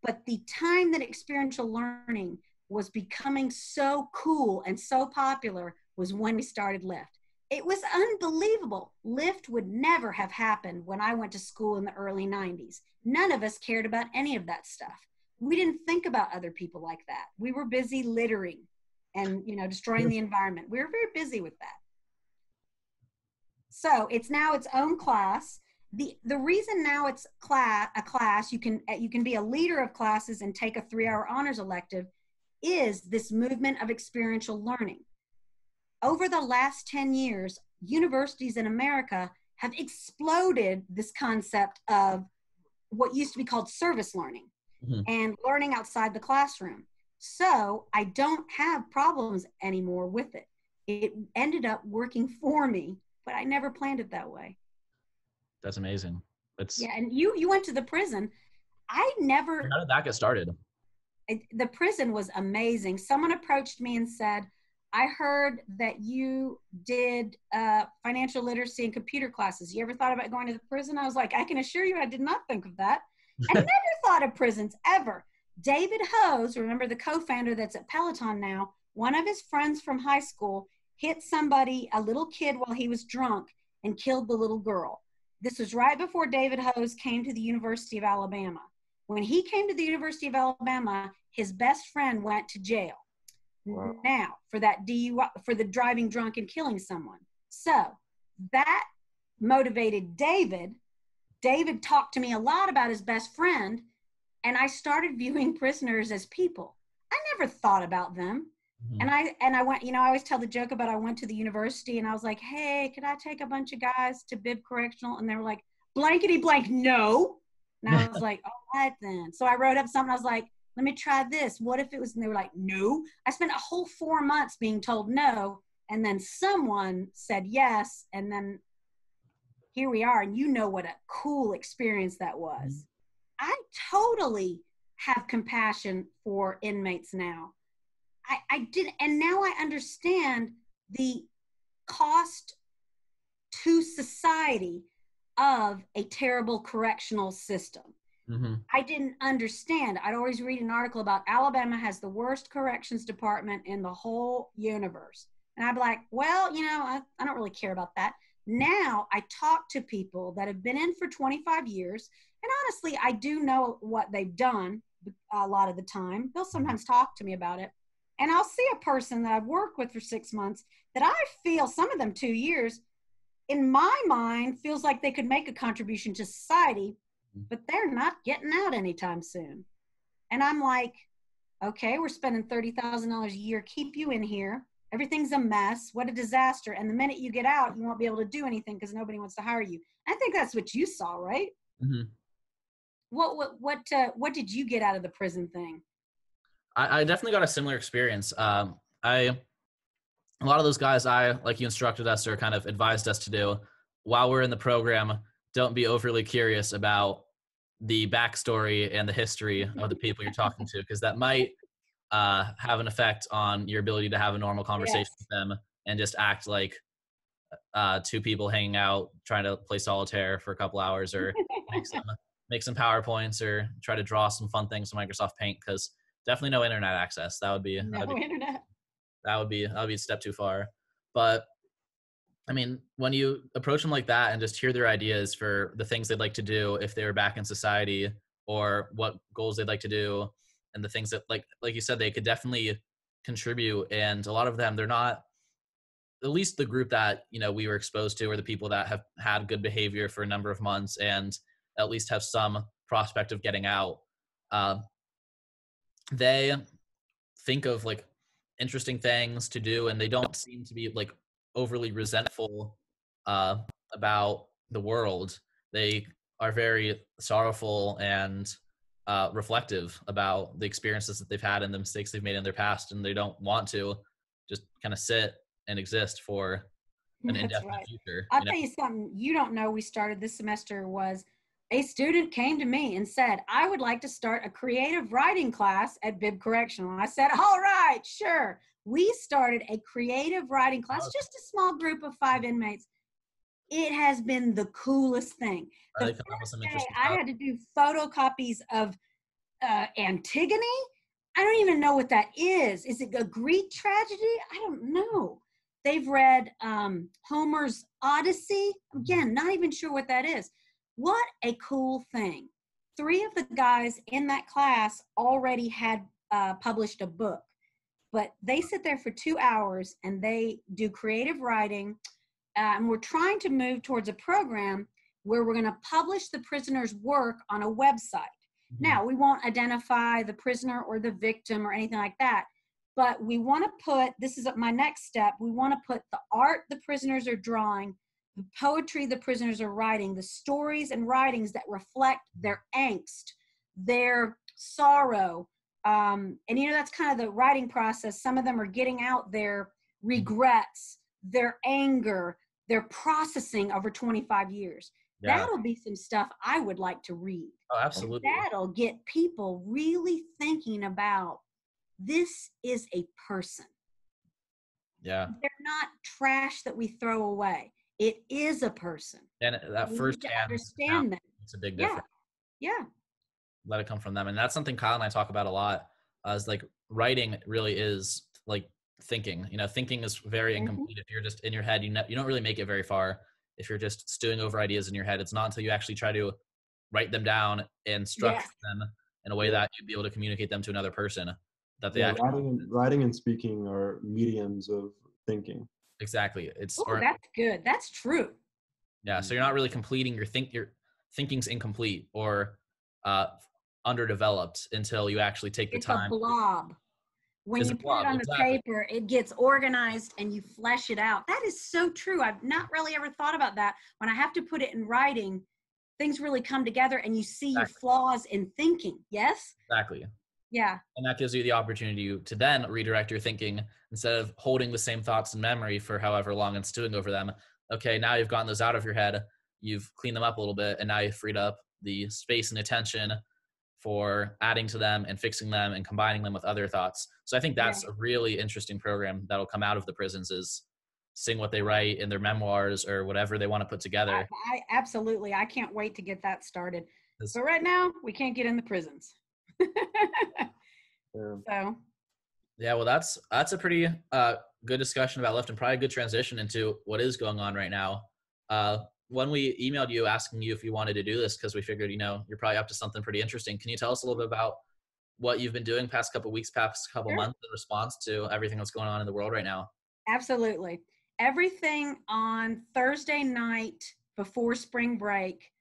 But the time that experiential learning was becoming so cool and so popular was when we started Lift. It was unbelievable. Lift would never have happened when I went to school in the early 90s. None of us cared about any of that stuff. We didn't think about other people like that. We were busy littering and you know destroying the environment. We were very busy with that. So it's now its own class. The the reason now it's class a class you can you can be a leader of classes and take a three hour honors elective is this movement of experiential learning. Over the last 10 years, universities in America have exploded this concept of what used to be called service learning mm-hmm. and learning outside the classroom. So I don't have problems anymore with it. It ended up working for me but I never planned it that way. That's amazing. It's yeah, and you you went to the prison. I never. How did that get started? It, the prison was amazing. Someone approached me and said, "I heard that you did uh, financial literacy and computer classes. You ever thought about going to the prison?" I was like, "I can assure you, I did not think of that. I never thought of prisons ever." David Hose, remember the co-founder that's at Peloton now, one of his friends from high school hit somebody, a little kid, while he was drunk and killed the little girl. This was right before David Hose came to the University of Alabama. When he came to the University of Alabama, his best friend went to jail. Wow. Now, for that DUI, for the driving drunk and killing someone. So that motivated David. David talked to me a lot about his best friend, and I started *laughs* viewing prisoners as people. I never thought about them. Mm-hmm. And I and I went, you know, I always tell the joke about I went to the university and I was like, hey, could I take a bunch of guys to Bibb Correctional? And they were like, blankety blank, no. And I was *laughs* like, all right then. So I wrote up something. I was like, let me try this. What if it was? And they were like, no. I spent a whole four months being told no, and then someone said yes, and then here we are. And you know what a cool experience that was. Mm-hmm. I totally have compassion for inmates now I, I did, and now I understand the cost to society of a terrible correctional system. Mm-hmm. I didn't understand. I'd always read an article about Alabama has the worst corrections department in the whole universe. And I'd be like, well, you know, I, I don't really care about that. Now I talk to people that have been in for 25 years. And honestly, I do know what they've done a lot of the time. They'll sometimes talk to me about it and I'll see a person that I've worked with for six months that I feel some of them two years in my mind feels like they could make a contribution to society, mm-hmm. but they're not getting out anytime soon. And I'm like, okay, we're spending $30,000 a year, keep you in here. Everything's a mess. What a disaster. And the minute you get out, you won't be able to do anything because nobody wants to hire you. I think that's what you saw, right? Mm-hmm. What, what, what, uh, what did you get out of the prison thing? I, I definitely got a similar experience. Um, I a lot of those guys I like you instructed us or kind of advised us to do while we're in the program. Don't be overly curious about the backstory and the history of the *laughs* people you're talking to because that might uh, have an effect on your ability to have a normal conversation yes. with them and just act like uh, two people hanging out trying to play solitaire for a couple hours or make *laughs* some make some powerpoints or try to draw some fun things in Microsoft Paint because definitely no internet access. That would be no that would be, internet. That would be that would be a step too far. But I mean, when you approach them like that and just hear their ideas for the things they'd like to do if they were back in society or what goals they'd like to do and the things that like like you said they could definitely contribute and a lot of them they're not at least the group that you know we were exposed to are the people that have had good behavior for a number of months and at least have some prospect of getting out uh, they think of like interesting things to do and they don't seem to be like overly resentful uh, about the world. They are very sorrowful and uh, reflective about the experiences that they've had and the mistakes they've made in their past and they don't want to just kind of sit and exist for an That's indefinite right. future i'll tell know? you something you don't know we started this semester was a student came to me and said, I would like to start a creative writing class at Bibb Correctional. I said, All right, sure. We started a creative writing class, just a small group of five inmates. It has been the coolest thing. I The like come up with some Hey, I had to do photocopies of uh, Antigone. I don't even know what that is. Is it a Greek tragedy? I don't know. They've read um, Homer's Odyssey. Again, not even sure what that is. What a cool thing. Three of the guys in that class already had uh, published a book, but they sit there for two hours and they do creative writing. Uh, and we're trying to move towards a program where we're going to publish the prisoner's work on a website. Mhm. Now, we won't identify the prisoner or the victim or anything like that, but we want to put this is my next step. We want to put the art the prisoners are drawing, the poetry the prisoners are writing, the stories and writings that reflect their angst, their sorrow. Um, and you know, that's kind of the writing process. Some of them are getting out their regrets, their anger, their processing over 25 years. yeah. That'll be some stuff I would like to read. Oh, absolutely. That'll get people really thinking about this is a person. Yeah. They're not trash that we throw away. It is a person. And that We first to understand them. makes a big Yeah. difference. Yeah. Let it come from them. And that's something Kyle and I talk about a lot. Uh, is like writing really is like thinking. You know, thinking is very Mhm. incomplete if you're just in your head. You know, you don't really make it very far if you're just stewing over ideas in your head. It's not until you actually try to write them down and structure Yes. them in a way that you'd be able to communicate them to another person. That they Yeah, actually writing, and, writing and speaking are mediums of thinking. exactly. It's Oh, or that's good. That's true. Yeah, so you're not really completing your think your thinking's incomplete or uh underdeveloped until you actually take the It's time. a blob. When you put it on exactly. the paper, it gets organized and you flesh it out. That is so true. I've not really ever thought about that. When I have to put it in writing, things really come together and you see your flaws in thinking. Yes? Exactly. Yeah. And that gives you the opportunity to then redirect your thinking instead of holding the same thoughts in memory for however long and stewing over them. Okay, now you've gotten those out of your head, you've cleaned them up a little bit, and now you've freed up the space and attention for adding to them and fixing them and combining them with other thoughts. So I think that's a really interesting program that'll come out of the prisons is seeing what they write in their memoirs or whatever they want to put together. I, I absolutely. I can't wait to get that started. But right now, we can't get in the prisons. *laughs* Yeah. so, Yeah, well, that's that's a pretty uh, good discussion about Lift and probably a good transition into what is going on right now. Uh, when we emailed you asking you if you wanted to do this because we figured you know you're probably up to something pretty interesting. Can you tell us a little bit about what you've been doing past couple weeks, past couple Sure. months in response to everything that's going on in the world right now? absolutely. Everything on Thursday night before spring break,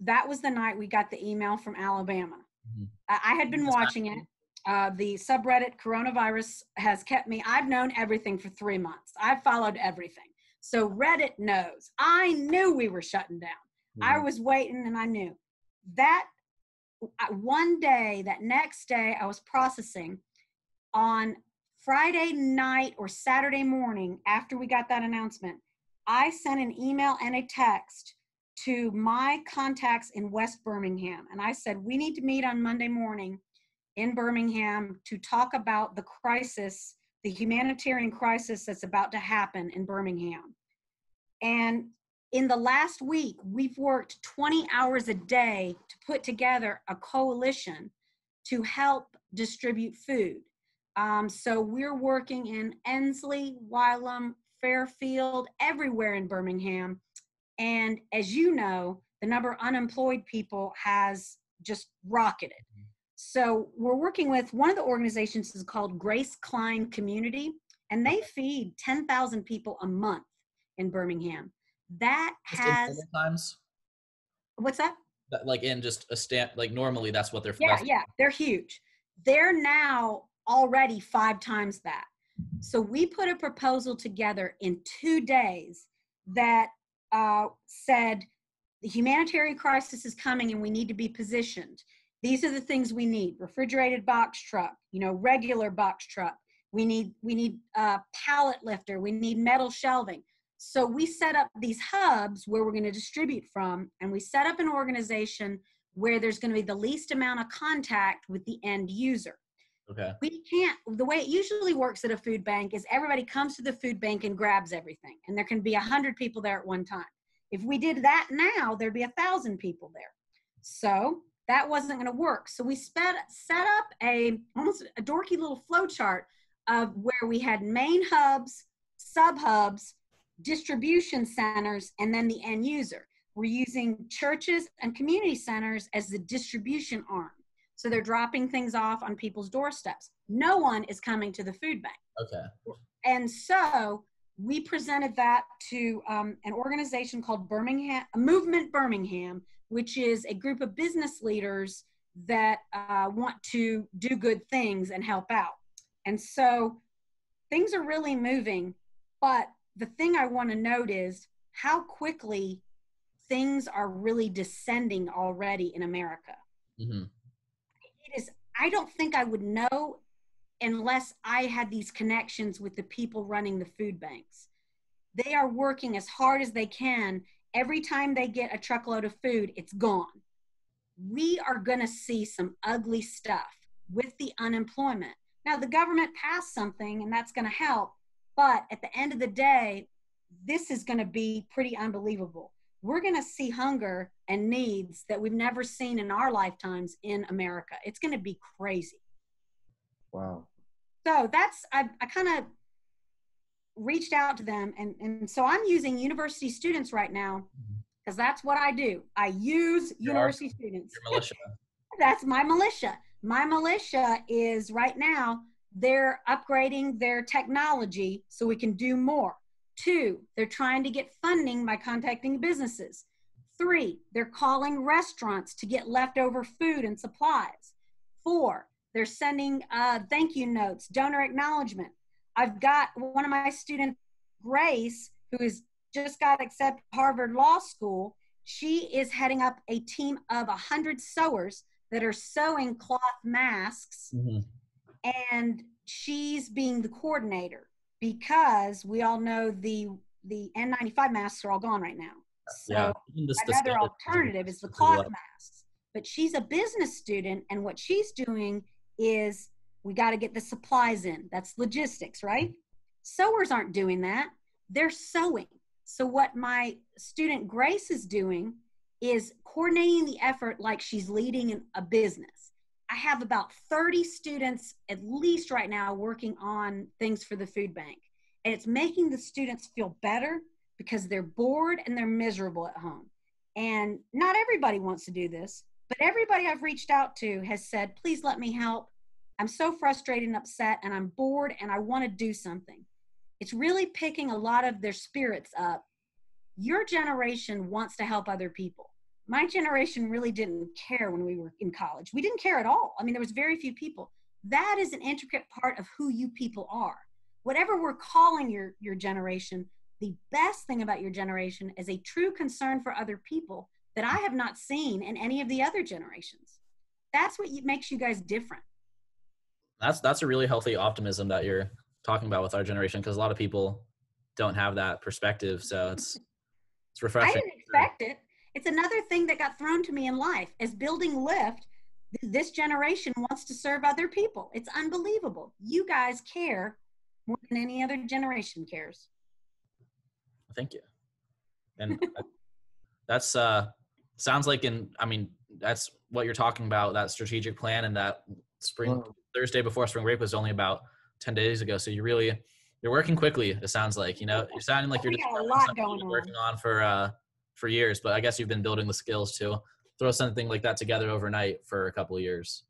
that was the night we got the email from Alabama. Mhm. I, I had been That's watching it. Uh, the subreddit coronavirus has kept me, I've known everything for three months. I've followed everything. So Reddit knows. I knew we were shutting down. I Mhm. was waiting and I knew that uh, one day, that next day, I was processing on Friday night or Saturday morning after we got that announcement. I sent an email and a text to my contacts in West Birmingham and I said, We need to meet on Monday morning in Birmingham to talk about the crisis, the humanitarian crisis that's about to happen in Birmingham. And in the last week, we've worked 20 hours a day to put together a coalition to help distribute food. Um, so we're working in Ensley, Wylam, Fairfield, everywhere in Birmingham. And as you know, the number of unemployed people has just rocketed. So we're working with one of the organizations is called Grace Klein Community, and they feed 10,000 people a month in Birmingham. That Just has times, what's that? that, like in just a stamp, like normally that's what they're. Yeah, yeah, they're huge. They're now already five times that. So we put a proposal together in two days that uh, said the humanitarian crisis is coming and we need to be positioned. These are the things we need: refrigerated box truck, you know, regular box truck. We need we need a pallet lifter. We need metal shelving. So we set up these hubs where we're going to distribute from, and we set up an organization where there's going to be the least amount of contact with the end user. Okay. We can't, the way it usually works at a food bank is everybody comes to the food bank and grabs everything, and there can be a 100 people there at one time. If we did that now, there'd be a thousand people there. So that wasn't going to work. So we sped, set up a almost a dorky little flow chart of where we had main hubs, sub hubs, distribution centers, and then the end user. We're using churches and community centers as the distribution arm. So they're dropping things off on people's doorsteps. No one is coming to the food bank. Okay. And so we presented that to um, an organization called Birmingham, Movement Birmingham, which is a group of business leaders that uh, want to do good things and help out. And so things are really moving. But the thing I want to note is how quickly things are really descending already in America. Mm-hmm. It is, I don't think I would know unless I had these connections with the people running the food banks. They are working as hard as they can. Every time they get a truckload of food, it's gone. We are going to see some ugly stuff with the unemployment. Now, the government passed something and that's going to help, but at the end of the day, this is going to be pretty unbelievable. We're going to see hunger and needs that we've never seen in our lifetimes in America. It's going to be crazy. Wow. So that's, I, I kind of reached out to them. And, and so I'm using university students right now because that's what I do. I use You're university our- students. Your militia. *laughs* That's my militia. My militia is right now, they're upgrading their technology so we can do more. Two, they're trying to get funding by contacting businesses. Three, they're calling restaurants to get leftover food and supplies. Four, they're sending uh, thank you notes, donor acknowledgement. I've got one of my students, Grace, who has just got accepted Harvard Law School. She is heading up a team of 100 sewers that are sewing cloth masks Mhm. and she's being the coordinator because we all know the the N95 masks are all gone right now. So yeah. The another alternative is the cloth masks. But she's a business student, and what she's doing is we got to get the supplies in. That's logistics, right? Sewers aren't doing that, they're sewing. So, what my student Grace is doing is coordinating the effort like she's leading a business. I have about 30 students at least right now working on things for the food bank. And it's making the students feel better because they're bored and they're miserable at home. And not everybody wants to do this, but everybody I've reached out to has said, please let me help. I'm so frustrated and upset, and I'm bored, and I want to do something. It's really picking a lot of their spirits up. Your generation wants to help other people. My generation really didn't care when we were in college. We didn't care at all. I mean, there was very few people. That is an intricate part of who you people are. Whatever we're calling your your generation, the best thing about your generation is a true concern for other people that I have not seen in any of the other generations. That's what makes you guys different. That's that's a really healthy optimism that you're talking about with our generation because a lot of people don't have that perspective. So it's it's refreshing. I refreshing. didn't expect it. It's another thing that got thrown to me in life. As building lift. this generation wants to serve other people. It's unbelievable. You guys care more than any other generation cares. Thank you. And that's uh sounds like in I mean that's what you're talking about that strategic plan and that spring Wow. Thursday before spring break was only about 10 days ago so you really you're working quickly it sounds like you know you're sounding like you're just a lot going you've been on. working on for uh for years but I guess you've been building the skills to throw something like that together overnight for a couple of years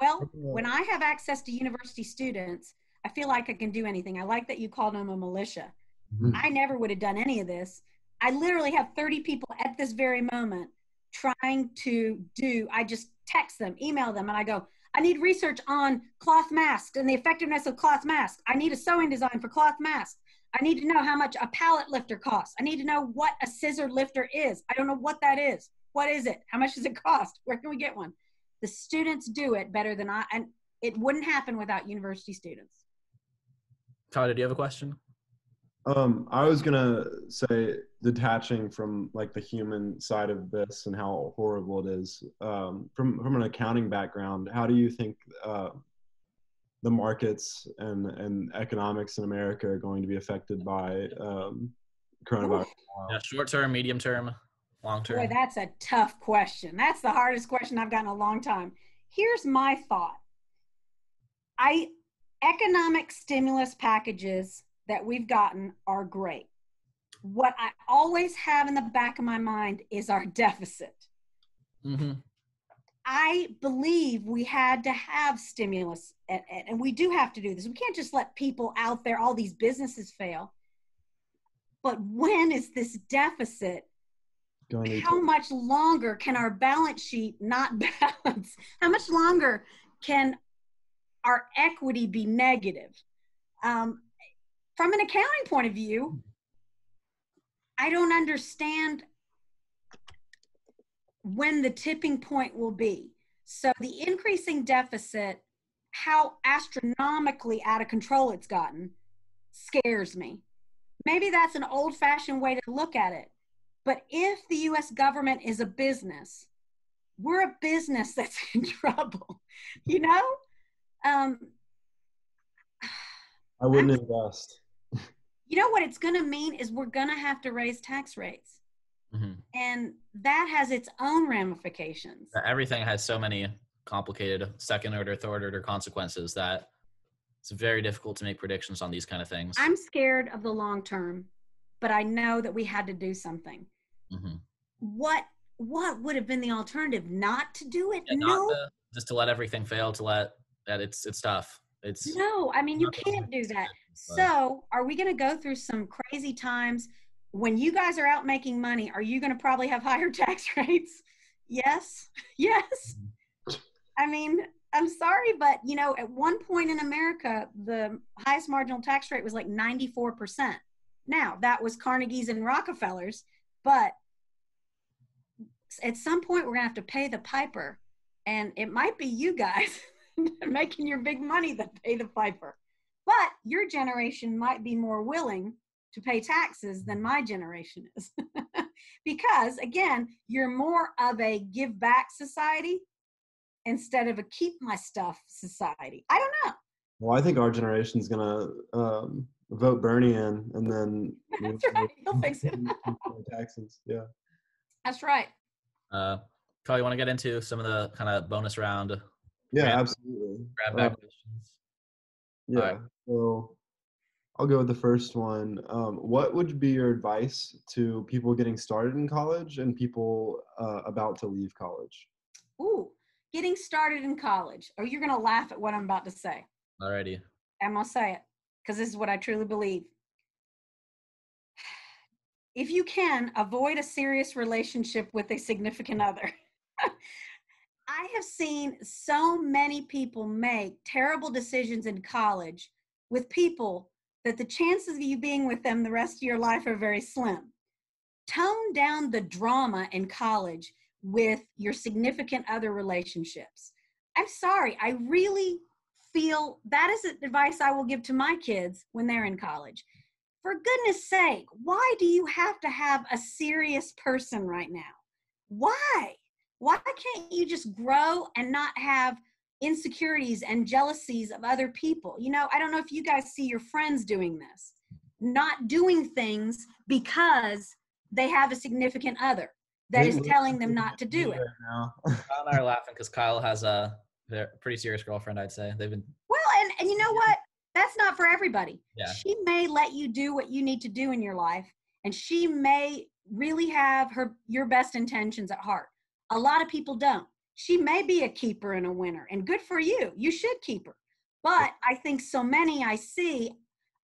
Well, when I have access to university students, I feel like I can do anything. I like that you called them a militia. Mhm. I never would have done any of this. I literally have 30 people at this very moment trying to do, I just text them, email them, and I go, I need research on cloth masks and the effectiveness of cloth masks. I need a sewing design for cloth masks. I need to know how much a pallet lifter costs. I need to know what a scissor lifter is. I don't know what that is. What is it? How much does it *laughs* cost? Where can we get one? The students do it better than I, and it wouldn't happen without university students. Tyler did you have a question Um, I was gonna say detaching from like the human side of this and how horrible it is. Um, from from an accounting background, how do you think uh, the markets and and economics in America are going to be affected by um, coronavirus. Yeah, short term, medium term, long term. Boy, that's a tough question. That's the hardest question I've gotten in a long time. Here's my thought. I economic stimulus packages that we've gotten are great. What I always have in the back of my mind is our deficit. hmm I believe we had to have stimulus, and, and we do have to do this. We can't just let people out there, all these businesses fail. But when is this deficit? Going to How much longer can our balance sheet not *laughs* balance? How much longer can our equity be negative? Um, from an accounting point of view, I don't understand when the tipping point will be. So the increasing deficit, how astronomically out of control it's gotten, scares me. Maybe that's an old fashioned way to look at it. But if the US government is a business, we're a business that's *laughs* in trouble, you know? Um, I wouldn't invest. You know what it's going to mean is we're going to have to raise tax rates. hmm And that has its own ramifications. Everything has so many complicated second order, third order consequences that it's very difficult to make predictions on these kind of things. I'm scared of the long term, but I know that we had to do something. hmm What what would have been the alternative? Not to do it? And no. not to, just to let everything fail, to let that it's it's tough. It's No, I mean, you can't do that. So, are we going to go through some crazy times when you guys are out making money? Are you going to probably have *laughs* higher tax rates? Yes. *laughs* Yes. Mm-hmm. I mean, I'm sorry, but you know, at one point in America, the highest marginal tax rate was like 94%. Now, that was Carnegie's and Rockefeller's, but at some point, we're going to have to pay the piper. And it might be you guys *laughs* *laughs* making your big money that pay the piper. But your generation might be more willing to pay taxes than my generation is. *laughs* because again, you're more of a give back society instead of a keep my stuff society. I don't know. Well, I think our generation's gonna um, vote Bernie in, and then *laughs* That's right. He'll fix it. taxes. Yeah. That's right. uh, Kyle, you want to get into some of the kind of bonus round Yeah, Grab- absolutely. grab Uh, questions? Yeah. Alright. So I'll go with the first one. Um, what would be your advice to people getting started in college and people uh, about to leave college? Ooh, getting started in college. Oh, you're going to laugh at what I'm about to say. Alrighty. I'm going to say it because this is what I truly believe. If you can, avoid a serious relationship with a significant other. *laughs* I have seen so many people make terrible decisions in college with people that the chances of you being with them the rest of your life are very slim. Tone down the drama in college with your significant other relationships. I'm sorry, I really feel that is advice I will give to my kids when they're in college. For goodness sake, why do you have to have a serious person right now? Why? Why can't you just grow and not have insecurities and jealousies of other people? You know, I don't know if you guys see your friends doing this, not doing things because they have a significant other that They is look telling them not to do it. now. Kyle and I are laughing because Kyle has a pretty serious girlfriend. I'd say they've been. Well, and, and you know what? That's not for everybody. Yeah. She may let you do what you need to do in your life, and she may really have her your best intentions at heart. A lot of people don't. She may be a keeper and a winner, and good for you. You should keep her. But I think so many I see.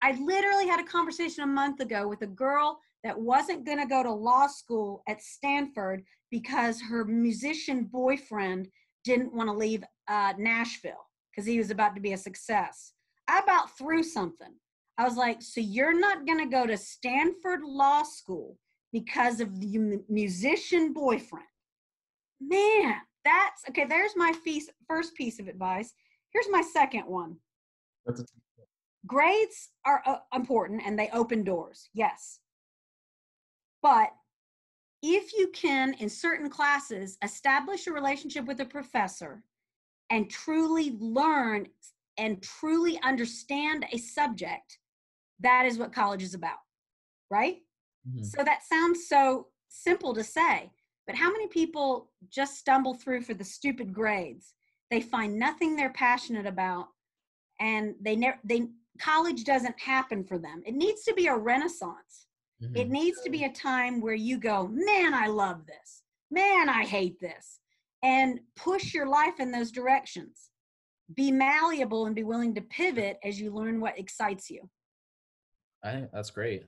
I literally had a conversation a month ago with a girl that wasn't going to go to law school at Stanford because her musician boyfriend didn't want to leave uh, Nashville because he was about to be a success. I about threw something. I was like, so you're not going to go to Stanford Law School because of the musician boyfriend? Man, that's okay. There's my piece, first piece of advice. Here's my second one. That's a- Grades are uh, important and they open doors, yes. But if you can, in certain classes, establish a relationship with a professor and truly learn and truly understand a subject, that is what college is about, right? Mhm. So that sounds so simple to say, but how many people just stumble through for the stupid grades? They find nothing they're passionate about and they never they college doesn't happen for them. It needs to be a renaissance. It Mhm. needs to be a time where you go, "Man, I love this. Man, I hate this." And push your life in those directions. Be malleable and be willing to pivot as you learn what excites you. I think that's great.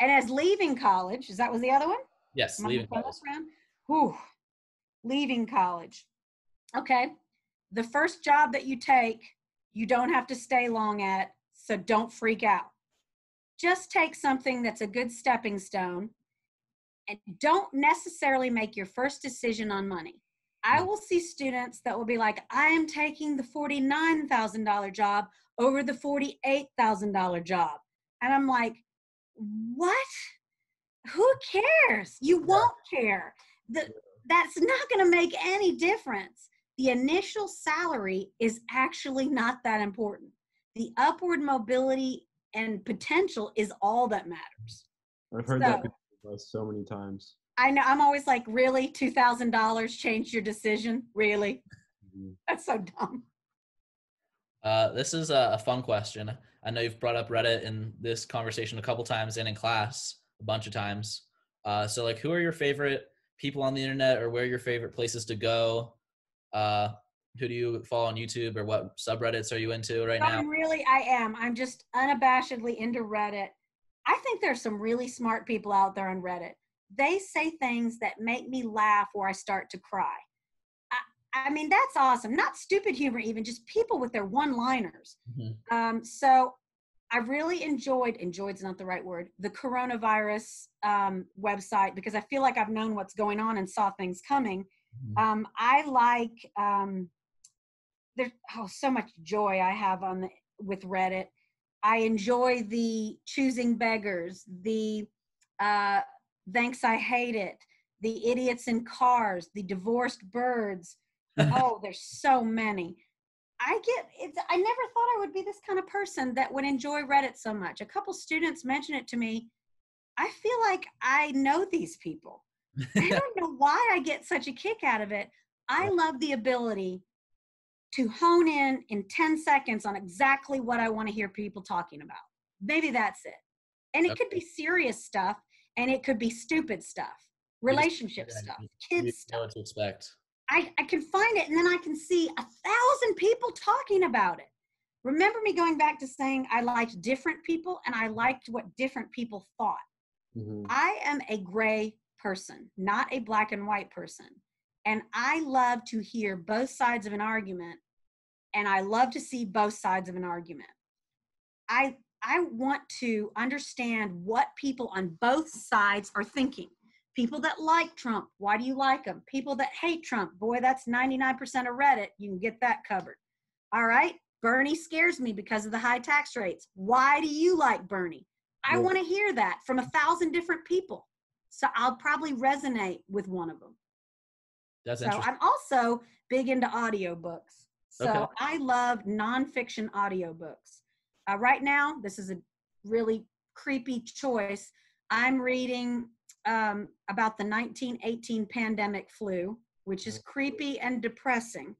And as leaving college, is that was the other one? Yes, leaving college. around? Whew. Leaving college. Okay. The first job that you take, you don't have to stay long at, so don't freak out. Just take something that's a good stepping stone and don't necessarily make your first decision on money. I will see students that will be like, I am taking the $49,000 job over the $48,000 job. And I'm like, what? Who cares? You won't care. The, that's not going to make any difference. The initial salary is actually not that important. The upward mobility and potential is all that matters. I've heard that So- before so many times. I know I'm always like, really? $2,000 changed your decision? Really? Mhm. That's so dumb. Uh, this is a, a fun question. I know you've brought up Reddit in this conversation a couple times and in class a bunch of times. Uh, so, like, who are your favorite people on the internet, or where your favorite places to go? Uh, who do you follow on YouTube, or what subreddits are you into right now? I'm really, I am. I'm just unabashedly into Reddit. I think there's some really smart people out there on Reddit. They say things that make me laugh or I start to cry. I, I mean, that's awesome. Not stupid humor, even just people with their one liners. Mhm. Um, so I really enjoyed, enjoyed's not the right word, the coronavirus um, website because I feel like I've known what's going on and saw things coming. Mhm. Um, I like um, there's oh so much joy I have on the with Reddit. I enjoy the choosing beggars, the uh, thanks I hate it, the idiots in cars, the divorced birds. *laughs* oh, there's so many. I get it's I never thought I would be this kind of person that would enjoy Reddit so much. A couple students mentioned it to me. I feel like I know these people. I *laughs* don't know why I get such a kick out of it. I love the ability to hone in in 10 seconds on exactly what I want to hear people talking about. Maybe that's it. And it could be serious stuff and it could be stupid stuff, relationship stuff, kids stuff. what to expect. I, I can find it and then I can see a thousand people talking about it. Remember me going back to saying I liked different people and I liked what different people thought. Mhm. I am a gray person, not a black and white person. And I love to hear both sides of an argument and I love to see both sides of an argument. I I want to understand what people on both sides are thinking. People that like Trump, why do you like him? People that hate Trump, boy, that's 99% of Reddit. You can get that covered. All right. Bernie scares me because of the high tax rates. Why do you like Bernie? I Yeah. want to hear that from a thousand different people. So I'll probably resonate with one of them. That's So interesting. I'm also big into audiobooks. So Okay. I love nonfiction audiobooks. Uh, right now, this is a really creepy choice. I'm reading um, about the 1918 pandemic flu, which is creepy and depressing.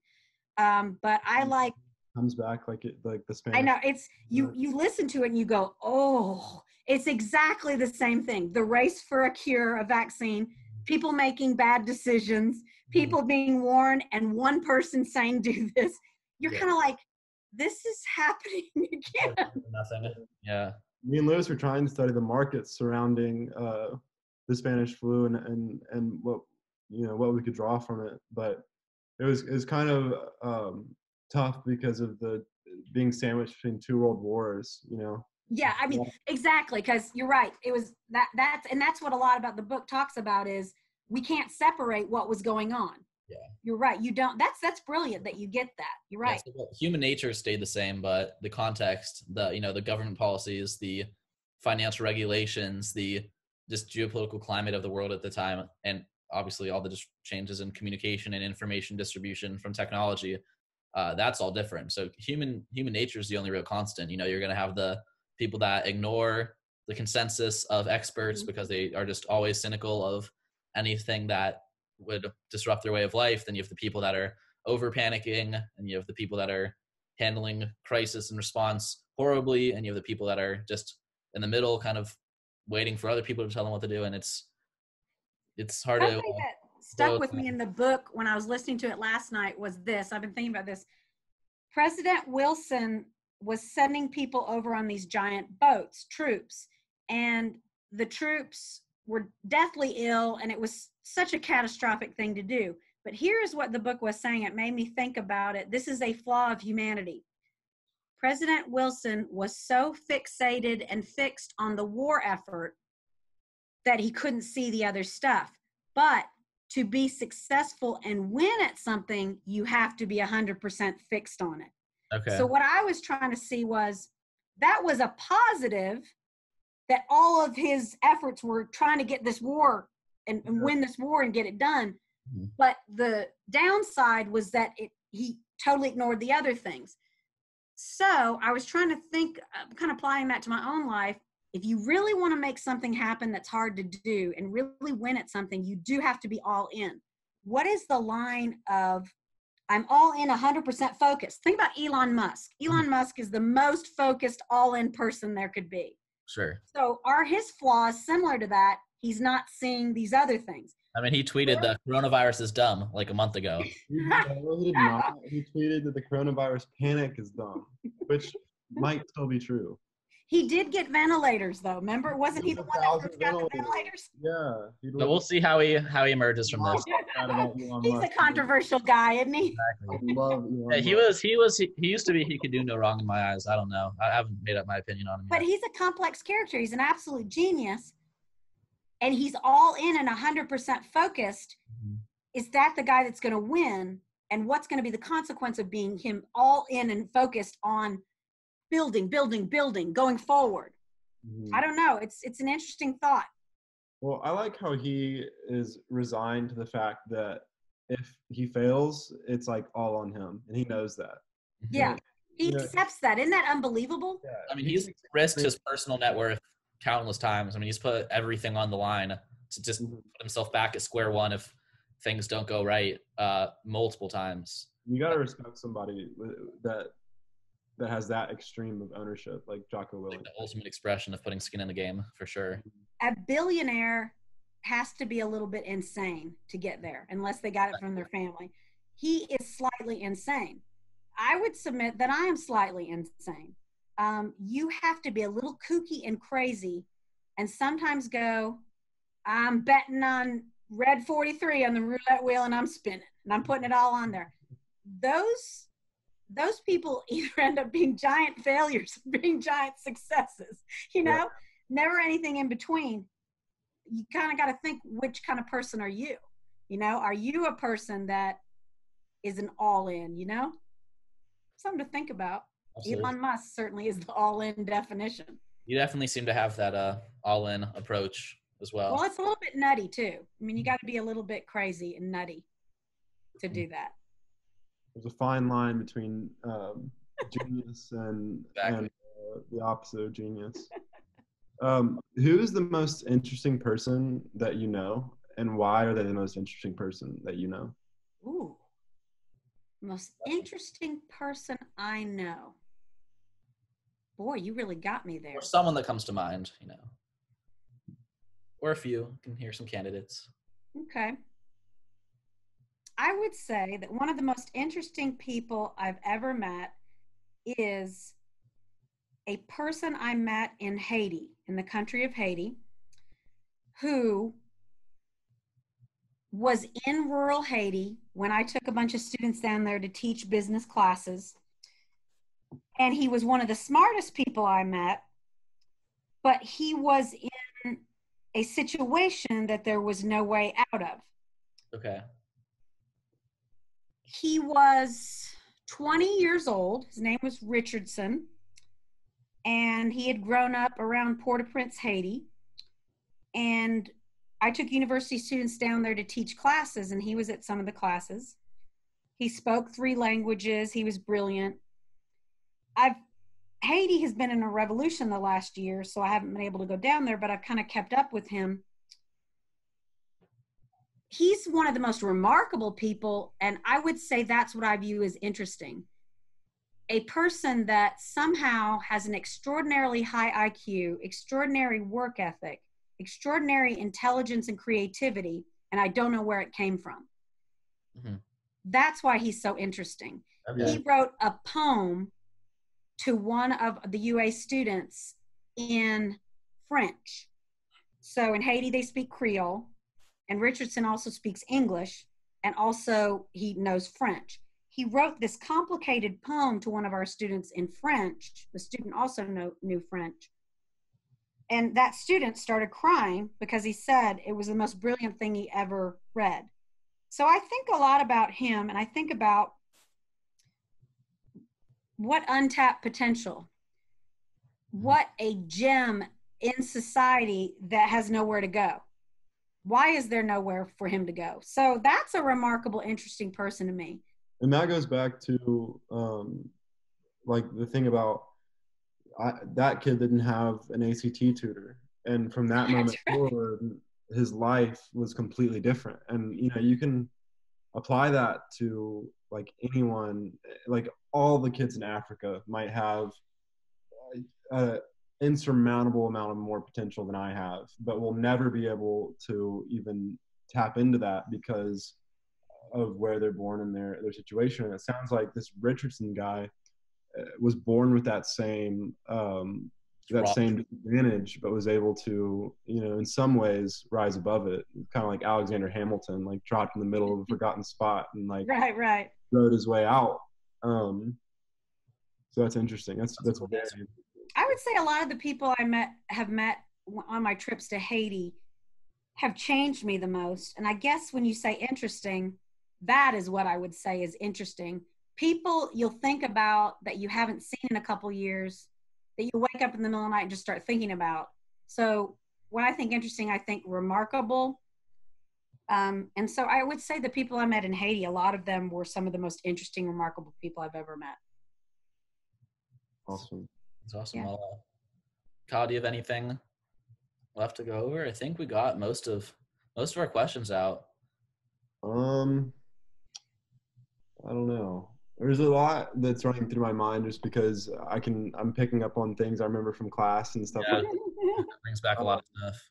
Um, but I like Comes back like it like the Spanish. I know it's you you listen to it and you go, "Oh, it's exactly the same thing. The race for a cure, a vaccine, people making bad decisions, people being warned and one person saying do this." You're Yeah. kind of like, "This is happening *laughs* again." Nothing. Yeah. Me and Louis were trying to study the markets surrounding uh, the Spanish flu and, and and what you know what we could draw from it, but it was it was kind of um, tough because of the being sandwiched between two world wars. You know. Yeah, I mean, Yeah. exactly because you're right. It was that that's and that's what a lot about the book talks about is we can't separate what was going on. Yeah. You're right. You don't. That's that's brilliant that you get that. You're Yeah, right. so the human nature stayed the same, but the context, the you know, the government policies, the financial regulations, the just geopolitical climate of the world at the time, and obviously all the just changes in communication and information distribution from technology, uh, that's all different. So human human nature is the only real constant. You know, you're gonna have the people that ignore the consensus of experts Mhm. because they are just always cynical of anything that would disrupt their way of life. Then you have the people that are over panicking, and you have the people that are handling crisis and response horribly, and you have the people that are just in the middle, kind of waiting for other people to tell them what to do. And it's it's hard to. Something that stuck with me in the book when I was listening to it last night was this. I've been thinking about this. President Wilson was sending people over on these giant boats, troops, and the troops were deathly ill, and it was such a catastrophic thing to do. But here's what the book was saying. It made me think about it. This is a flaw of humanity. President Wilson was so fixated and fixed on the war effort that he couldn't see the other stuff. But to be successful and win at something, you have to be 100% fixed on it. Okay. So, what I was trying to see was that was a positive that all of his efforts were trying to get this war and, and win this war and get it done. Mhm. But the downside was that it, he totally ignored the other things. So, I was trying to think, uh, kind of applying that to my own life. If you really want to make something happen that's hard to do and really win at something, you do have to be all in. What is the line of I'm all in 100% focused. Think about Elon Musk. Elon Musk is the most focused, all in person there could be. sure. So, are his flaws similar to that? He's not seeing these other things. I mean, he tweeted the coronavirus is dumb like a month ago. He, no, he did not. He tweeted that the coronavirus panic is dumb, which might still be true. He did get ventilators, though. Remember, wasn't he the one a that thousand first got the ventilators. ventilators? Yeah. He But we'll see how he how he emerges from this. *laughs* He's a controversial guy, isn't he? I love Elon Yeah, he was he was he, he used to be he could do no wrong in my eyes. I don't know. I haven't made up my opinion on him. But yet. he's a complex character. He's an absolute genius. And he's all in and 100% focused. Mhm. Is that the guy that's going to win? And what's going to be the consequence of being him all in and focused on building, building, building, going forward? Mhm. I don't know. It's it's an interesting thought. Well, I like how he is resigned to the fact that if he fails, it's like all on him, and he knows that. Yeah. He Yeah. accepts that. Isn't that unbelievable? Yeah. I mean, he's risked his personal net worth countless times. I mean, he's put everything on the line to just Mhm. put himself back at square one if things don't go right uh, multiple times. You gotta respect somebody that that has that extreme of ownership, like Jocko Like the ultimate expression of putting skin in the game for sure. A billionaire has to be a little bit insane to get there, unless they got it from their family. He is slightly insane. I would submit that I am slightly insane. Um, you have to be a little kooky and crazy, and sometimes go, I'm betting on red 43 on the roulette wheel and I'm spinning and I'm putting it all on there. Those those people *laughs* either end up being giant failures *laughs* being giant successes, you know, Yeah. never anything in between. You kind of got to think which kind of person are you? You know, are you a person that is an all in, you know? Something to think about. Absolutely. Elon Musk certainly is the all in definition. You definitely seem to have that uh, all-in approach as well. Well, it's a little bit nutty too. I mean, you got to be a little bit crazy and nutty to do that. There's a fine line between um, *laughs* genius and, Exactly. and uh, the opposite of genius. Um, who is the most interesting person that you know, and why are they the most interesting person that you know? Ooh. Most interesting person I know. Boy, you really got me there. or someone that comes to mind, you know, or a few. Can hear some candidates. Okay. I would say that one of the most interesting people I've ever met is a person I met in Haiti, in the country of Haiti, who was in rural Haiti when I took a bunch of students down there to teach business classes. And he was one of the smartest people I met, but he was in a situation that there was no way out of. Okay. He was 20 years old. His name was Richardson. And he had grown up around Port au Prince, Haiti. And I took university students down there to teach classes, and he was at some of the classes. He spoke three languages. He was brilliant. I've Haiti has been in a revolution the last year, so I haven't been able to go down there, but I've kind of kept up with him. He's one of the most remarkable people, and I would say that's what I view as interesting. A person that somehow has an extraordinarily high IQ, extraordinary work ethic, extraordinary intelligence and creativity, and I don't know where it came from. Mm-hmm. That's why he's so interesting. Okay. He wrote a poem to one of the UA students in French. So in Haiti, they speak Creole, and Richardson also speaks English, and also he knows French. He wrote this complicated poem to one of our students in French. The student also know, knew French. And that student started crying because he said it was the most brilliant thing he ever read. So I think a lot about him, and I think about what untapped potential, what a gem in society that has nowhere to go. Why is there nowhere for him to go? So that's a remarkable, interesting person to me. And that goes back to um, like the thing about I, that kid didn't have an ACT tutor, and from that *laughs* moment right. forward, his life was completely different. And you know, you can apply that to like anyone, like all the kids in Africa might have an insurmountable amount of more potential than I have, but will never be able to even tap into that because of where they're born and their their situation. And it sounds like this Richardson guy uh, was born with that same um, that Rock. same disadvantage, but was able to, you know, in some ways rise above it. Kind of like Alexander Hamilton, like dropped in the middle of a forgotten spot and like right, right, rode his way out. Um, so that's interesting. That's that's, that's very. I would say a lot of the people I met have met on my trips to Haiti have changed me the most. And I guess when you say interesting, that is what I would say is interesting. People you'll think about that you haven't seen in a couple years that you wake up in the middle of the night and just start thinking about. So when I think interesting, I think remarkable. Um, and so I would say the people I met in Haiti, a lot of them were some of the most interesting, remarkable people I've ever met. Awesome. That's awesome. Yeah. Well, uh, Kyle, do you have anything left to go over? I think we got most of most of our questions out. Um, I don't know there's a lot that's running through my mind just because I can I'm picking up on things I remember from class and stuff. Yeah, like *laughs* that. brings back a lot of stuff.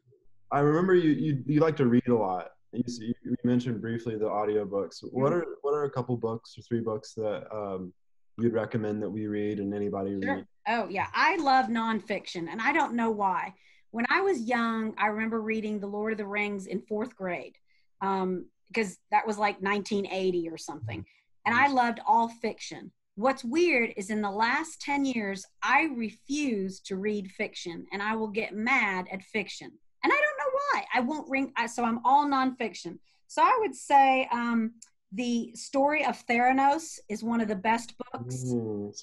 I remember you you, you like to read a lot. You, you mentioned briefly the audiobooks. What are what are a couple books or three books that um, you'd recommend that we read and anybody sure. read? Oh yeah, I love nonfiction, and I don't know why. When I was young, I remember reading The Lord of the Rings in fourth grade um, because that was like 1980 or something and I loved all fiction. What's weird is in the last 10 years, I refuse to read fiction and I will get mad at fiction. I don't know why. I won't ring, so I'm all nonfiction. So I would say um, the story of Theranos is one of the best books.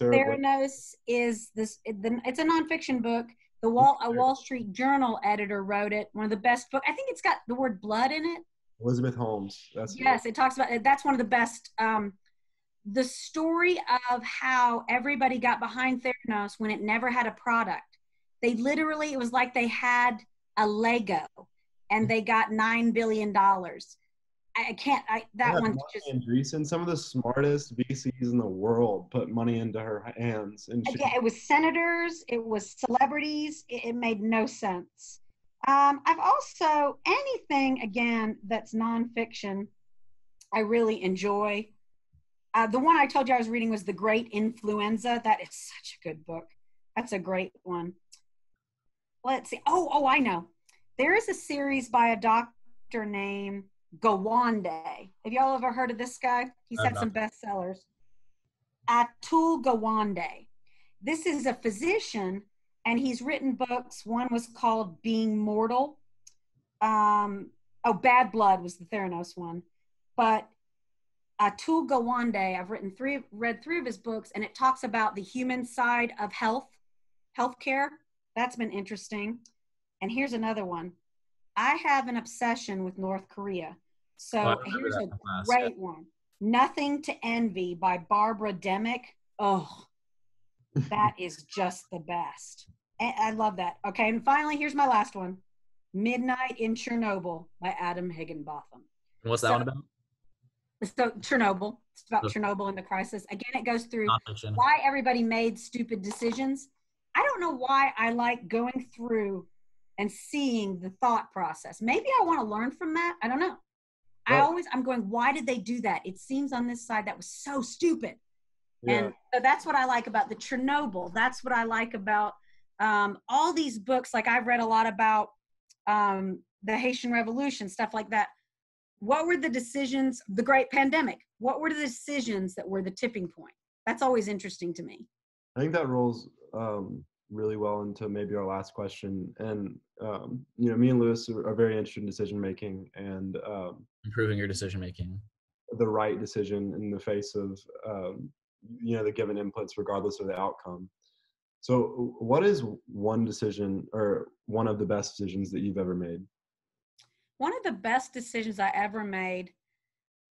Theranos is this, it's a nonfiction book. The Wall, a Wall Street Journal editor wrote it. One of the best book. I think it's got the word blood in it. Elizabeth Holmes. That's yes, it talks about that's one of the best um, the story of how everybody got behind Theranos when it never had a product. They literally, it was like they had a Lego and they got $9 billion. I can't, I, that one just. Andreessen, some of the smartest VCs in the world put money into her hands. And she, it was senators, it was celebrities, it, it made no sense. Um, I've also, anything again that's nonfiction, I really enjoy. Uh, the one I told you I was reading was The Great Influenza. That is such a good book. That's a great one. Let's see. Oh, oh, I know. There is a series by a doctor named Gawande. Have y'all ever heard of this guy? He's had some bestsellers. Atul Gawande. This is a physician, and he's written books. One was called Being Mortal. Um, oh, Bad Blood was the Theranos one. But Atul Gawande, I've written three, read three of his books, and it talks about the human side of health, healthcare. That's been interesting. And here's another one. I have an obsession with North Korea. So oh, here's a great one. Nothing to Envy by Barbara Demick. Oh, that *laughs* is just the best. And I love that. Okay, and finally, here's my last one Midnight in Chernobyl by Adam Higginbotham. And what's that So- one about? So, Chernobyl. It's about. Chernobyl and the crisis. Again, it goes through why everybody made stupid decisions. I don't know why I like going through and seeing the thought process. Maybe I want to learn from that. I don't know. I always I'm going, why did they do that? It seems on this side that was so stupid. Yeah. And so that's what I like about the Chernobyl. That's what I like about um, all these books. Like I've read a lot about um, the Haitian Revolution, stuff like that. What were the decisions, the great pandemic? What were the decisions that were the tipping point? That's always interesting to me. I think that rolls um, really well into maybe our last question. And um, you know, me and Louis are, are very interested in decision making and um, Improving your decision making. the right decision in the face of um, you know the given inputs, regardless of the outcome. So, what is one decision or one of the best decisions that you've ever made? One of the best decisions I ever made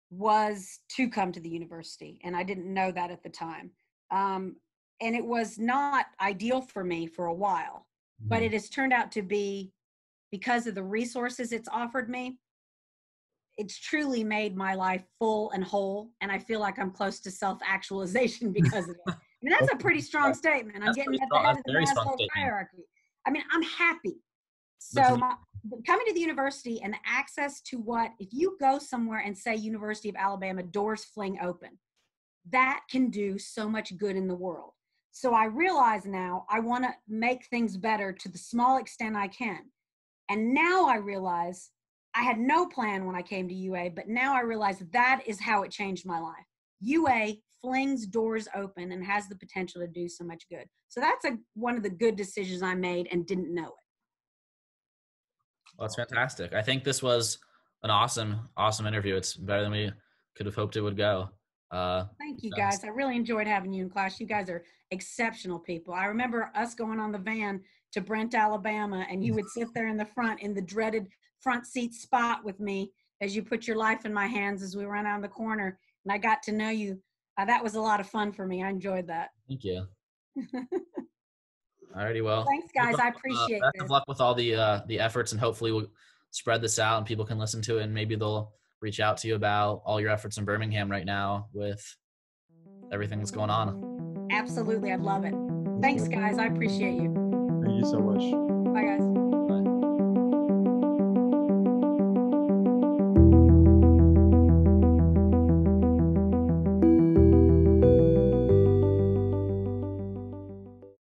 was to come to the university, and I didn't know that at the time. Um, and it was not ideal for me for a while, but Mhm. it has turned out to be because of the resources it's offered me. It's truly made my life full and whole, and I feel like I'm close to self actualization *laughs* because of it. *laughs* I mean, that's a pretty strong statement. I'm That's getting at the strong. head of the Maslow hierarchy. I mean, I'm happy. So my, coming to the university and the access to what, if you go somewhere and say University of Alabama, doors fling open, that can do so much good in the world. So I realize now I want to make things better to the small extent I can. And now I realize I had no plan when I came to UA, but now I realize that is how it changed my life. UA flings doors open and has the potential to do so much good. So that's a, one of the good decisions I made and didn't know it. Well, that's fantastic. I think this was an awesome, awesome interview. It's better than we could have hoped it would go. Uh, Thank you guys. I really enjoyed having you in class. You guys are exceptional people. I remember us going on the van to Brent, Alabama, and you would sit there in the front in the dreaded front seat spot with me as you put your life in my hands as we ran around the corner. And I got to know you. Uh, that was a lot of fun for me. I enjoyed that. *laughs* thank you. Alrighty, well. Thanks, guys. I Uh, appreciate best this. of luck with all the uh, the efforts, and hopefully we'll spread this out and people can listen to it, and maybe they'll reach out to you about all your efforts in Birmingham right now with everything that's going on. Absolutely. I'd love it. Thanks, guys. I appreciate you. Thank you so much. Bye, guys.